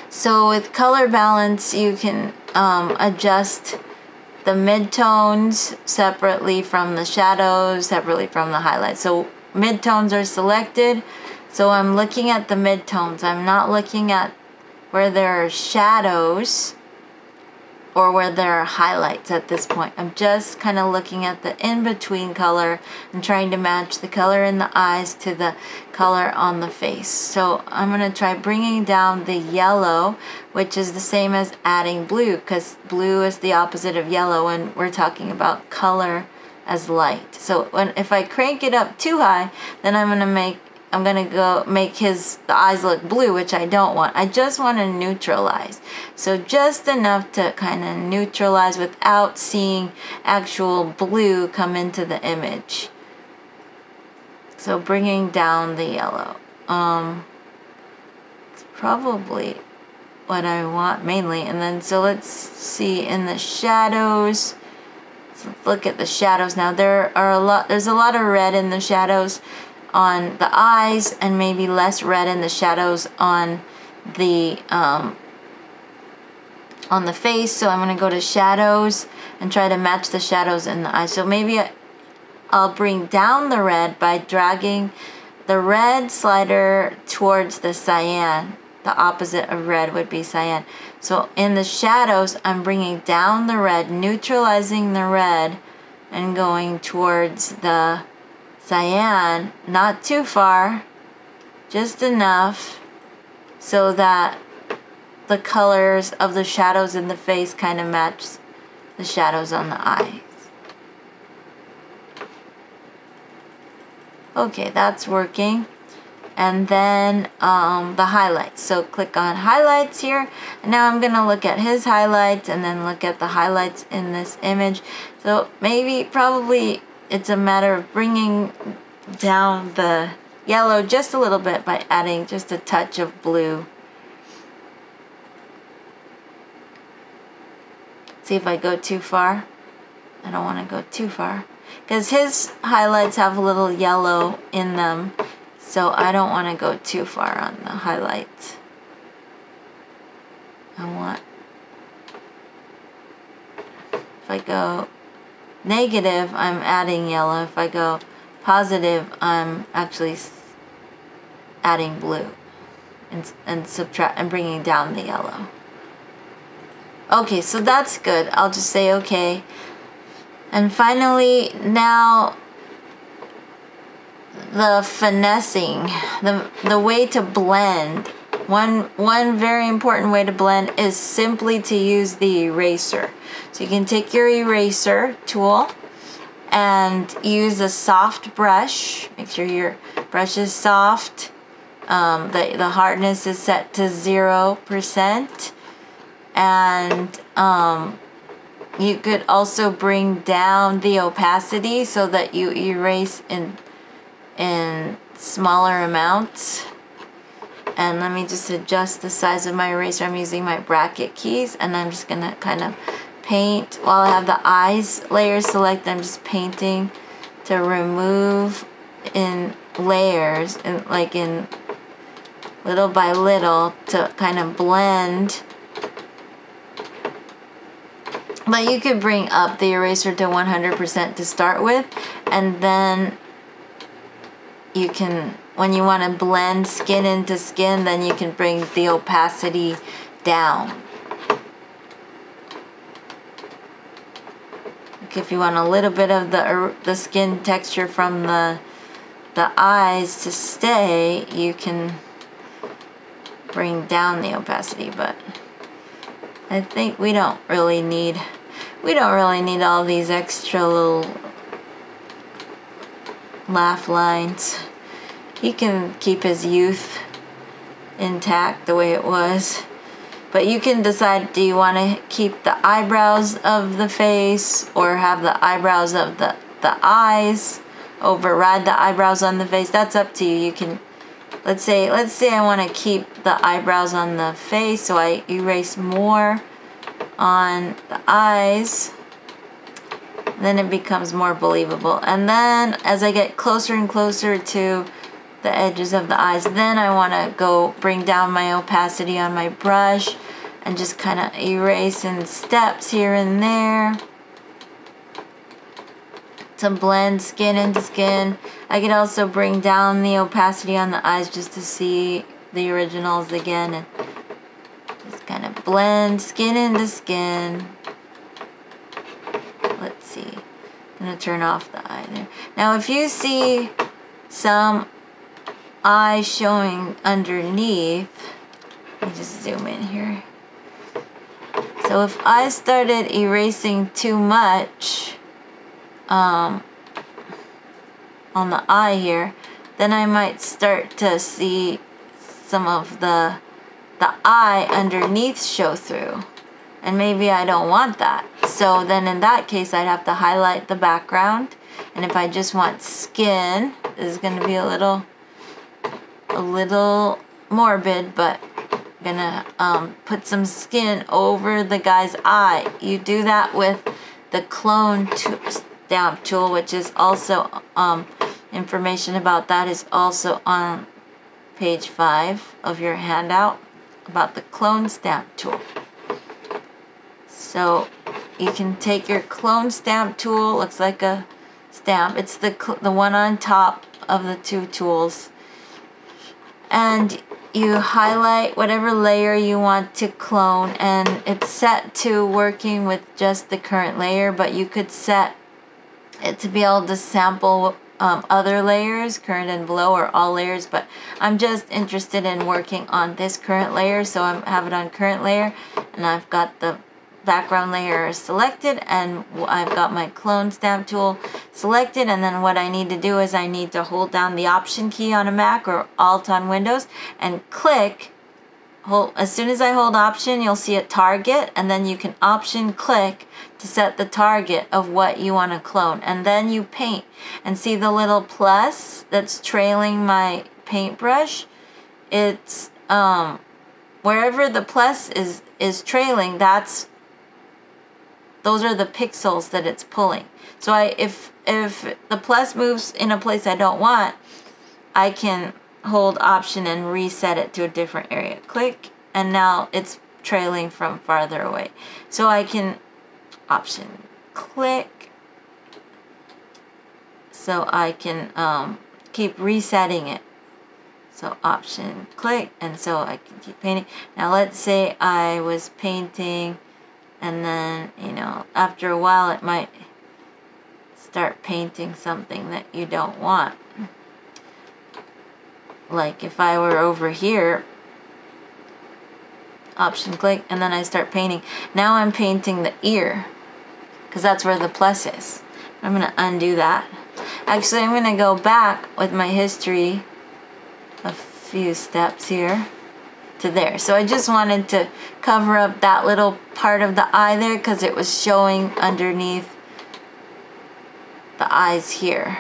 A: So with color balance, you can um, adjust the midtones separately from the shadows, separately from the highlights. So midtones are selected. So I'm looking at the midtones. I'm not looking at where there are shadows or where there are highlights at this point. I'm just kind of looking at the in-between color and trying to match the color in the eyes to the color on the face. So I'm going to try bringing down the yellow, which is the same as adding blue because blue is the opposite of yellow and we're talking about color as light. So when if I crank it up too high, then I'm going to make I'm gonna go make his eyes look blue, which I don't want. I just want to neutralize. So just enough to kind of neutralize without seeing actual blue come into the image. So bringing down the yellow. Um, it's probably what I want mainly. And then so let's see in the shadows. Let's look at the shadows now. There are a lot. There's a lot of red in the shadows on the eyes and maybe less red in the shadows on the um, on the face. So I'm going to go to shadows and try to match the shadows in the eyes. So maybe I'll bring down the red by dragging the red slider towards the cyan. The opposite of red would be cyan. So in the shadows I'm bringing down the red neutralizing the red and going towards the cyan, not too far, just enough so that the colors of the shadows in the face kind of match the shadows on the eyes. Okay, that's working. And then um, the highlights. So click on highlights here. Now I'm going to look at his highlights and then look at the highlights in this image. So maybe, probably it's a matter of bringing down the yellow just a little bit by adding just a touch of blue. See if I go too far. I don't want to go too far. Because his highlights have a little yellow in them. So I don't want to go too far on the highlights. I want... If I go negative, I'm adding yellow. If I go positive, I'm actually adding blue and, and subtract and bringing down the yellow. Okay, so that's good. I'll just say okay. And finally, now the finessing, the, the way to blend one, one very important way to blend is simply to use the eraser. So you can take your eraser tool and use a soft brush. Make sure your brush is soft. Um, the, the hardness is set to 0%. and um, you could also bring down the opacity so that you erase in in smaller amounts and let me just adjust the size of my eraser. I'm using my bracket keys and I'm just gonna kind of paint. While I have the eyes layer selected I'm just painting to remove in layers and like in little by little to kind of blend. But you could bring up the eraser to 100% to start with and then you can when you want to blend skin into skin then you can bring the opacity down if you want a little bit of the er, the skin texture from the the eyes to stay you can bring down the opacity but I think we don't really need we don't really need all these extra little laugh lines. He can keep his youth intact the way it was. But you can decide do you want to keep the eyebrows of the face or have the eyebrows of the, the eyes override the eyebrows on the face. That's up to you. You can let's say let's say I want to keep the eyebrows on the face so I erase more on the eyes then it becomes more believable and then as I get closer and closer to the edges of the eyes then I want to go bring down my opacity on my brush and just kind of erase in steps here and there to blend skin into skin. I could also bring down the opacity on the eyes just to see the originals again and just kind of blend skin into skin. Let's see. I'm going to turn off the eye there. Now if you see some eye showing underneath, let me just zoom in here. So if I started erasing too much, um, on the eye here, then I might start to see some of the the eye underneath show through. And maybe I don't want that. So then in that case, I'd have to highlight the background. And if I just want skin, this is going to be a little, a little morbid, but gonna um, put some skin over the guy's eye. You do that with the clone stamp tool, which is also um, information about that is also on page 5 of your handout about the clone stamp tool. So you can take your clone stamp tool, looks like a stamp. It's the the one on top of the two tools. And you highlight whatever layer you want to clone and it's set to working with just the current layer, but you could set it to be able to sample um, other layers, current and below, or all layers, but I'm just interested in working on this current layer, so I have it on current layer, and I've got the background layer is selected, and I've got my clone stamp tool selected, and then what I need to do is I need to hold down the Option key on a Mac or Alt on Windows, and click hold, as soon as I hold option, you'll see a target, and then you can option click to set the target of what you want to clone. And then you paint. And see the little plus that's trailing my paintbrush? It's um, wherever the plus is, is trailing, that's those are the pixels that it's pulling. So I if if the plus moves in a place I don't want, I can hold option and reset it to a different area. Click and now it's trailing from farther away. So I can option click so I can um, keep resetting it. So option click and so I can keep painting. Now let's say I was painting and then you know after a while it might start painting something that you don't want. Like if I were over here option click and then I start painting. Now I'm painting the ear because that's where the plus is. I'm gonna undo that. Actually I'm gonna go back with my history a few steps here to there. So I just wanted to cover up that little part of the eye there because it was showing underneath the eyes here.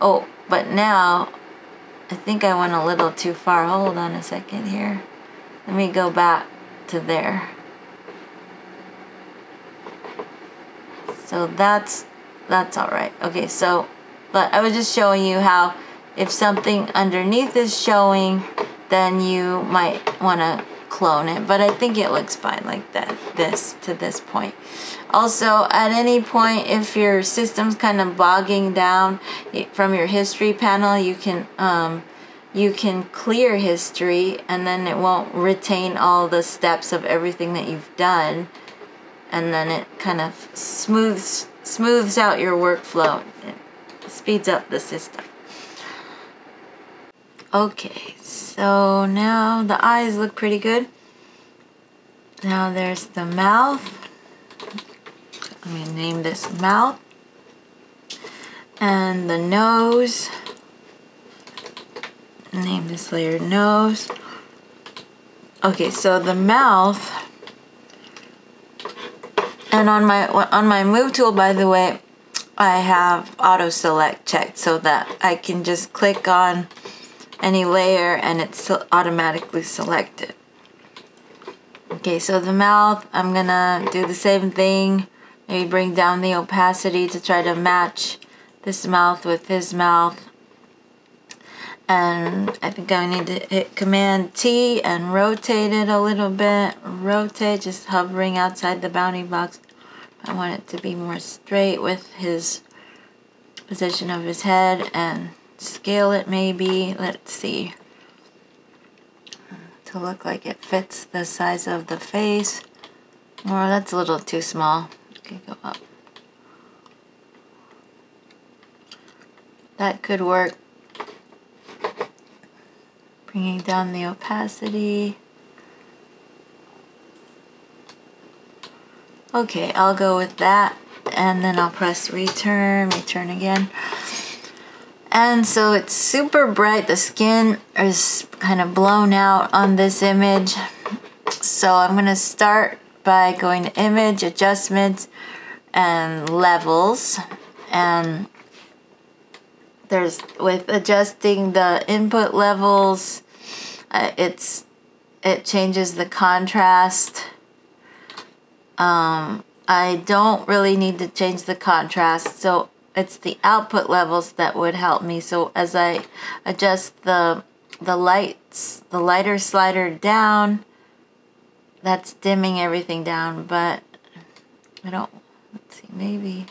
A: Oh, but now I think I went a little too far. Hold on a second here. Let me go back to there. So that's that's all right. Okay, so but I was just showing you how if something underneath is showing, then you might want to clone it. But I think it looks fine like that, this to this point. Also, at any point, if your system's kind of bogging down from your history panel, you can um, you can clear history, and then it won't retain all the steps of everything that you've done, and then it kind of smooths smooths out your workflow. It speeds up the system. Okay, so now the eyes look pretty good. Now there's the mouth. Let me name this mouth. And the nose. Name this layer nose. Okay, so the mouth. And on my on my move tool, by the way, I have auto select checked so that I can just click on any layer and it's automatically selected. Okay, so the mouth, I'm gonna do the same thing Maybe bring down the opacity to try to match this mouth with his mouth. And I think I need to hit Command T and rotate it a little bit. Rotate, just hovering outside the bounding box. I want it to be more straight with his position of his head and scale it maybe. Let's see. To look like it fits the size of the face. Or that's a little too small could go up. That could work. Bringing down the opacity. Okay, I'll go with that and then I'll press return, return again. And so it's super bright. The skin is kind of blown out on this image. So I'm going to start by going to image, adjustments, and levels. And there's with adjusting the input levels, uh, it's it changes the contrast. Um, I don't really need to change the contrast, so it's the output levels that would help me. So as I adjust the the lights, the lighter slider down, that's dimming everything down, but I don't, let's see, maybe,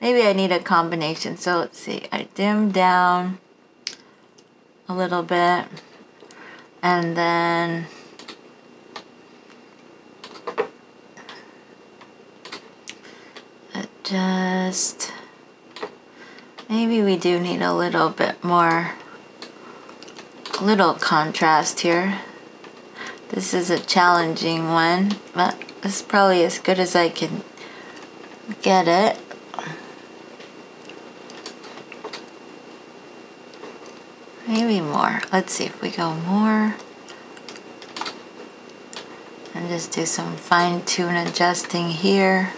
A: maybe I need a combination. So let's see, I dim down a little bit and then adjust, maybe we do need a little bit more little contrast here. This is a challenging one, but it's probably as good as I can get it. Maybe more. Let's see if we go more. And just do some fine tune adjusting here.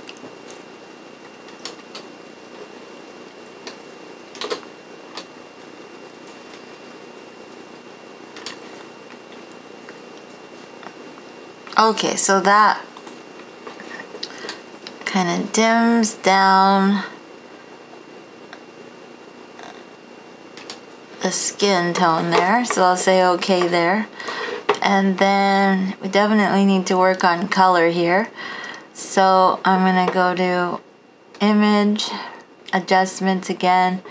A: Okay, so that kind of dims down the skin tone there. So I'll say okay there. And then we definitely need to work on color here. So I'm going to go to image, adjustments again,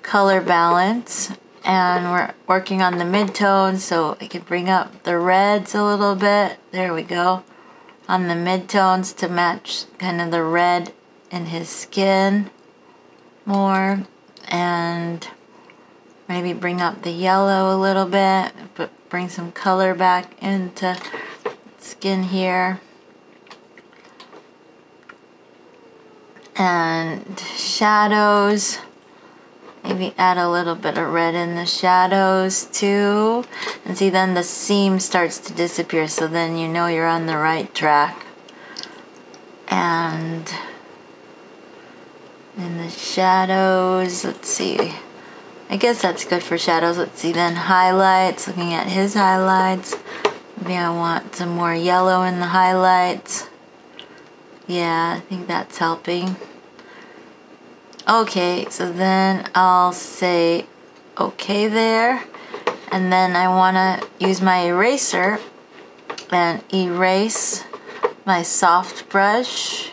A: color balance and we're working on the midtones so I can bring up the reds a little bit. There we go. On the midtones to match kind of the red in his skin more and maybe bring up the yellow a little bit but bring some color back into skin here and shadows maybe add a little bit of red in the shadows too. And see, then the seam starts to disappear, so then you know you're on the right track. And in the shadows, let's see. I guess that's good for shadows. Let's see, then highlights, looking at his highlights. Maybe I want some more yellow in the highlights. Yeah, I think that's helping. Okay, so then I'll say okay there. And then I want to use my eraser and erase my soft brush.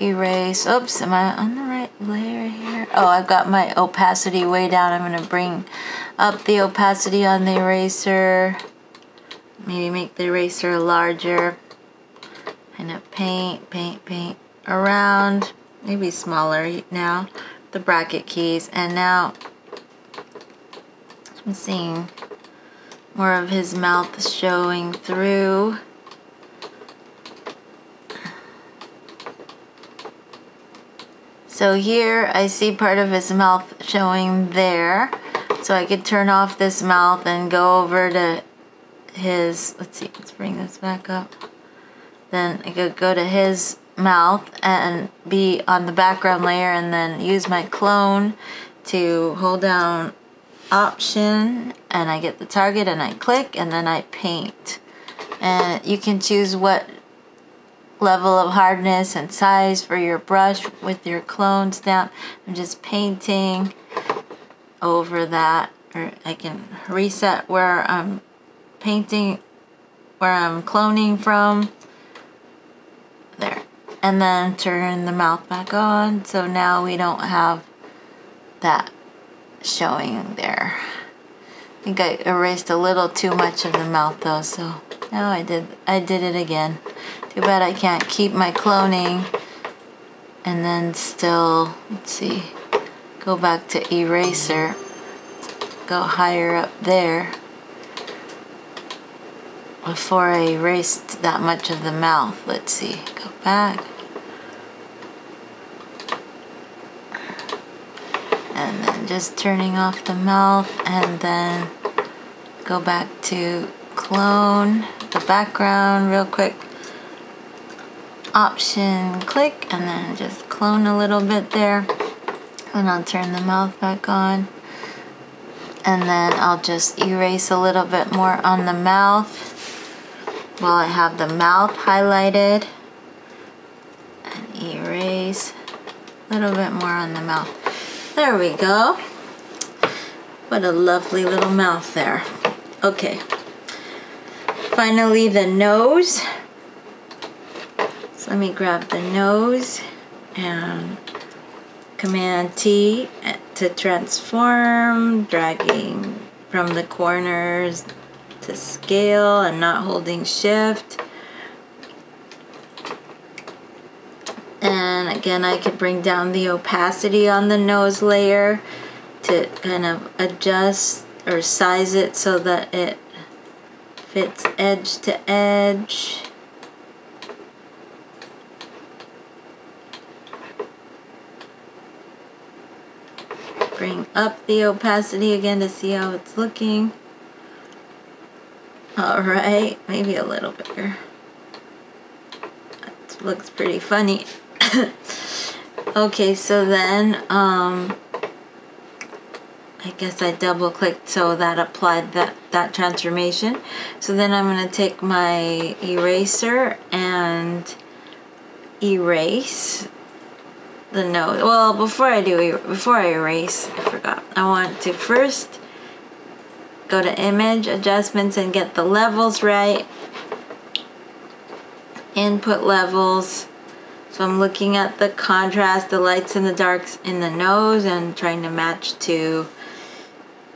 A: Erase, oops, am I on the right layer here? Oh, I've got my opacity way down. I'm going to bring up the opacity on the eraser. Maybe make the eraser larger. Kind of paint, paint, paint around maybe smaller now, the bracket keys. And now I'm seeing more of his mouth showing through. So here I see part of his mouth showing there. So I could turn off this mouth and go over to his, let's see, let's bring this back up. Then I could go to his mouth and be on the background layer and then use my clone to hold down option and I get the target and I click and then I paint. And you can choose what level of hardness and size for your brush with your clone stamp. I'm just painting over that or I can reset where I'm painting where I'm cloning from. There and then turn the mouth back on. So now we don't have that showing there. I think I erased a little too much of the mouth though so now I did I did it again. Too bad I can't keep my cloning. And then still let's see go back to eraser. Go higher up there. Before I erased that much of the mouth let's see. Go back and then just turning off the mouth and then go back to clone the background real quick. Option click and then just clone a little bit there. And I'll turn the mouth back on. And then I'll just erase a little bit more on the mouth while I have the mouth highlighted. And erase a little bit more on the mouth there we go. What a lovely little mouth there. Okay. Finally, the nose. So let me grab the nose and Command T to transform, dragging from the corners to scale and not holding shift. And again, I could bring down the opacity on the nose layer to kind of adjust or size it so that it fits edge to edge. Bring up the opacity again to see how it's looking. Alright, maybe a little bigger. Looks pretty funny. okay, so then, um, I guess I double clicked so that applied that, that transformation. So then I'm going to take my eraser and erase the nose. Well, before I do, before I erase, I forgot. I want to first go to image adjustments and get the levels right. Input levels so I'm looking at the contrast, the lights and the darks in the nose and trying to match to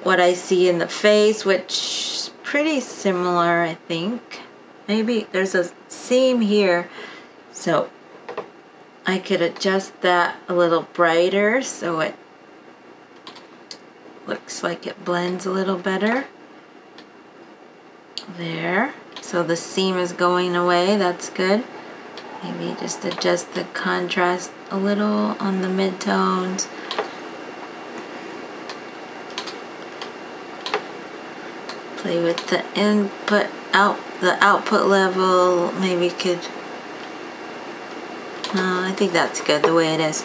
A: what I see in the face, which is pretty similar, I think. Maybe there's a seam here, so I could adjust that a little brighter so it looks like it blends a little better. There. So the seam is going away, that's good. Maybe just adjust the contrast a little on the midtones. Play with the input out the output level. Maybe could uh, I think that's good the way it is.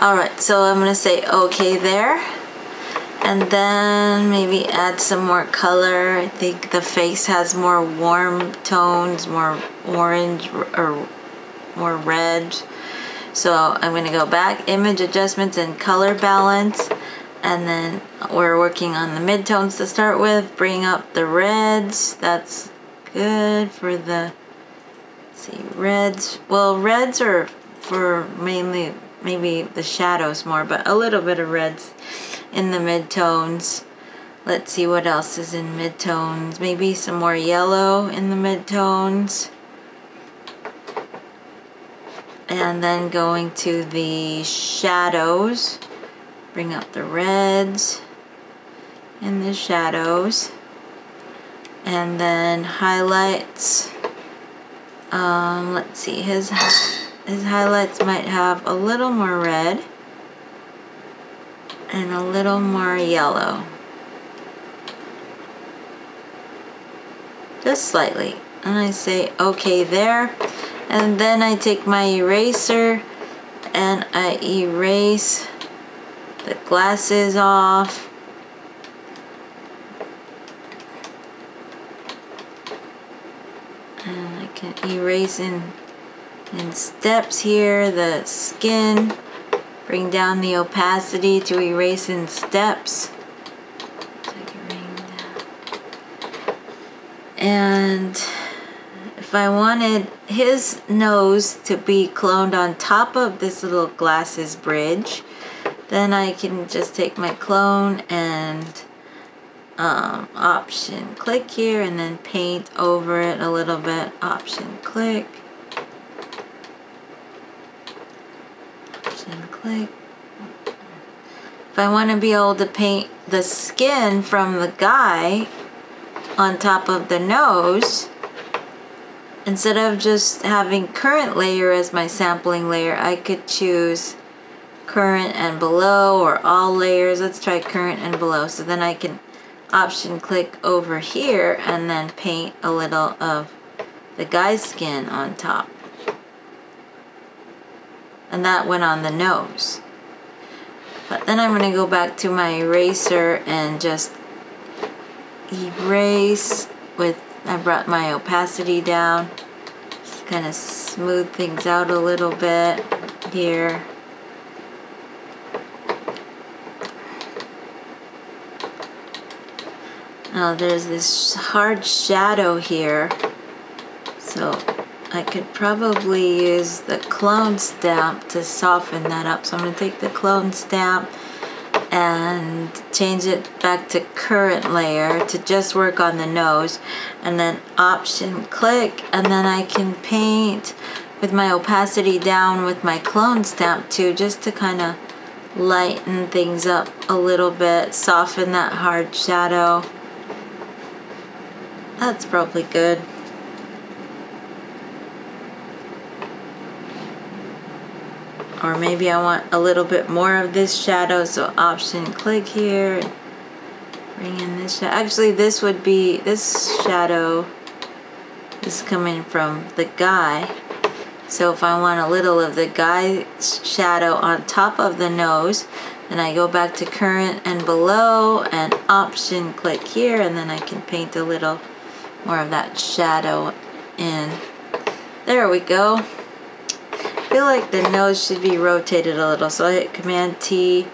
A: Alright, so I'm gonna say okay there. And then maybe add some more color. I think the face has more warm tones, more orange or more red. So I'm going to go back image adjustments and color balance. And then we're working on the midtones to start with bring up the reds. That's good for the see reds. Well reds are for mainly maybe the shadows more but a little bit of reds in the midtones. Let's see what else is in midtones. Maybe some more yellow in the midtones and then going to the shadows. Bring up the reds in the shadows. And then highlights. Um, let's see his his highlights might have a little more red and a little more yellow. Just slightly. And I say okay there and then I take my eraser and I erase the glasses off. And I can erase in in steps here the skin. Bring down the opacity to erase in steps. And if I wanted his nose to be cloned on top of this little glasses bridge, then I can just take my clone and um, option click here and then paint over it a little bit. Option click. Option click. If I want to be able to paint the skin from the guy on top of the nose, instead of just having current layer as my sampling layer, I could choose current and below or all layers. Let's try current and below. So then I can option click over here and then paint a little of the guy's skin on top. And that went on the nose. But then I'm going to go back to my eraser and just erase with I brought my opacity down. Just kind of smooth things out a little bit here. Now there's this hard shadow here. So I could probably use the clone stamp to soften that up. So I'm going to take the clone stamp and change it back to current layer to just work on the nose and then option click and then I can paint with my opacity down with my clone stamp too just to kind of lighten things up a little bit soften that hard shadow. That's probably good or maybe I want a little bit more of this shadow so option click here bring in this shadow actually this would be this shadow is coming from the guy. So if I want a little of the guy's shadow on top of the nose then I go back to current and below and option click here and then I can paint a little more of that shadow in. There we go feel like the nose should be rotated a little. So I hit Command T,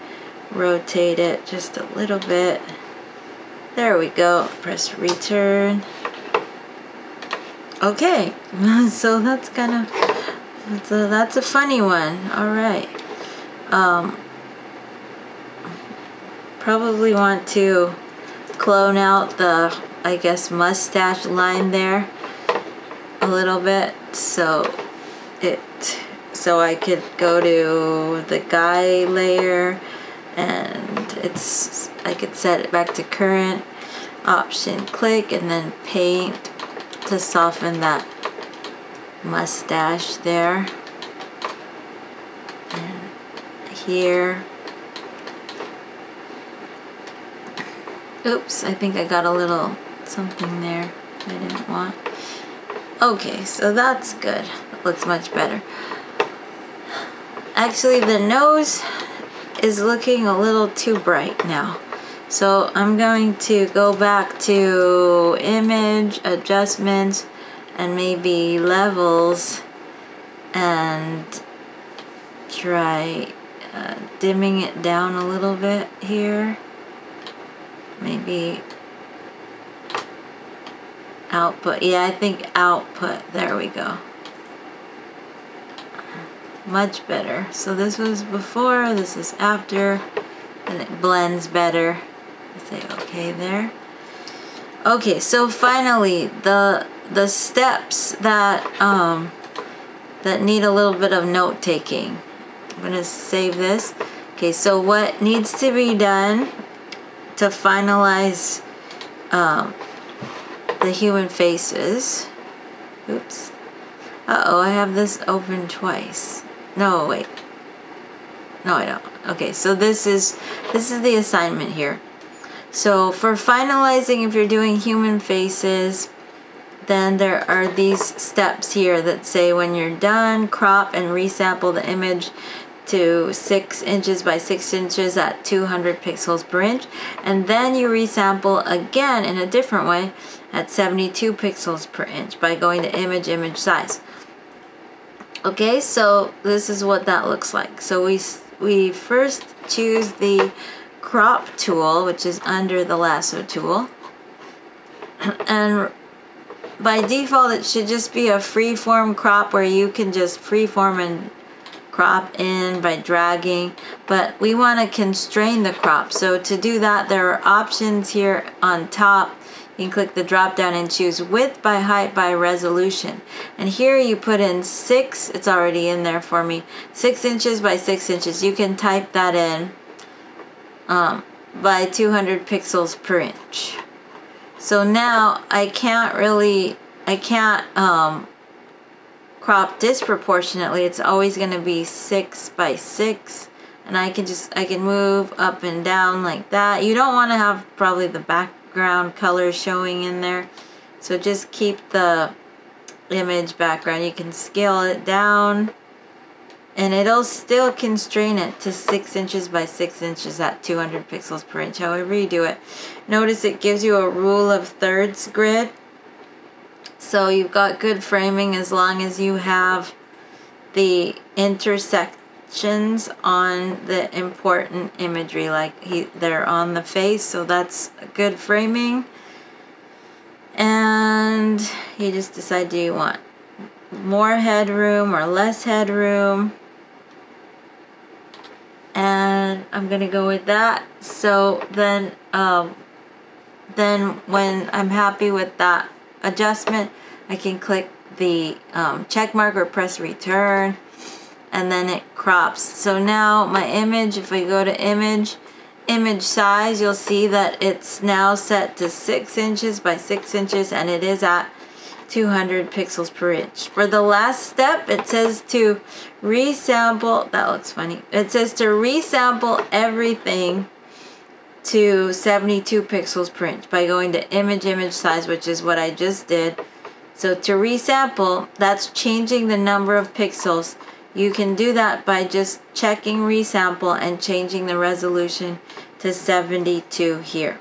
A: rotate it just a little bit. There we go. Press return. Okay, so that's kind of, so that's a funny one. All right. Um, probably want to clone out the, I guess, mustache line there a little bit so it so I could go to the guy layer and it's I could set it back to current option click and then paint to soften that mustache there and here oops I think I got a little something there I didn't want. Okay, so that's good. Looks much better. Actually, the nose is looking a little too bright now. So I'm going to go back to image, adjustments, and maybe levels and try uh, dimming it down a little bit here. Maybe output. Yeah, I think output. There we go. Much better. So this was before, this is after, and it blends better. I say okay there. Okay, so finally the the steps that um, that need a little bit of note taking. I'm gonna save this. Okay, so what needs to be done to finalize um, the human faces. Oops. Uh-oh, I have this open twice. No, wait. No, I don't. Okay, so this is this is the assignment here. So for finalizing if you're doing human faces, then there are these steps here that say when you're done, crop and resample the image to 6 inches by 6 inches at 200 pixels per inch. And then you resample again in a different way at 72 pixels per inch by going to image, image size. Okay, so this is what that looks like. So we, we first choose the crop tool, which is under the lasso tool. And by default, it should just be a freeform crop where you can just freeform and crop in by dragging, but we want to constrain the crop. So to do that, there are options here on top. You can click the drop down and choose width by height by resolution. And here you put in six, it's already in there for me, six inches by six inches. You can type that in um, by 200 pixels per inch. So now I can't really, I can't um, crop disproportionately. It's always going to be 6 by 6. And I can just, I can move up and down like that. You don't want to have probably the background color showing in there. So just keep the image background. You can scale it down and it'll still constrain it to 6 inches by 6 inches at 200 pixels per inch however you do it notice it gives you a rule of thirds grid so you've got good framing as long as you have the on the important imagery like he, they're on the face so that's a good framing. And you just decide do you want more headroom or less headroom? And I'm gonna go with that. So then um, then when I'm happy with that adjustment I can click the um, check mark or press return and then it crops so now my image if I go to image image size you'll see that it's now set to 6 inches by 6 inches and it is at 200 pixels per inch. For the last step, it says to resample, that looks funny, it says to resample everything to 72 pixels per inch by going to image image size, which is what I just did. So to resample, that's changing the number of pixels. You can do that by just checking resample and changing the resolution to 72 here.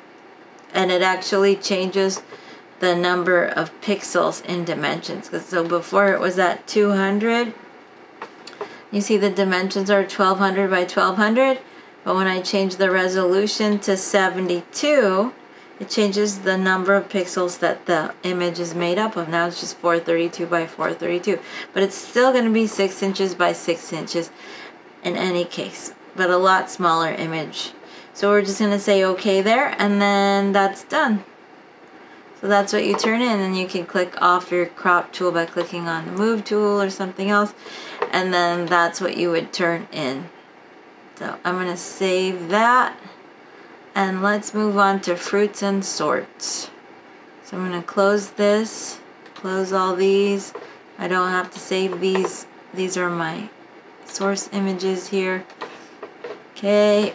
A: And it actually changes the number of pixels in dimensions. So before it was at 200, you see the dimensions are 1200 by 1200, but when I change the resolution to 72, it changes the number of pixels that the image is made up of. Now it's just 432 by 432, but it's still going to be 6 inches by 6 inches in any case, but a lot smaller image. So we're just going to say okay there, and then that's done. So that's what you turn in and you can click off your crop tool by clicking on the move tool or something else and then that's what you would turn in. So I'm going to save that and let's move on to fruits and sorts. So I'm going to close this, close all these. I don't have to save these. These are my source images here. Okay,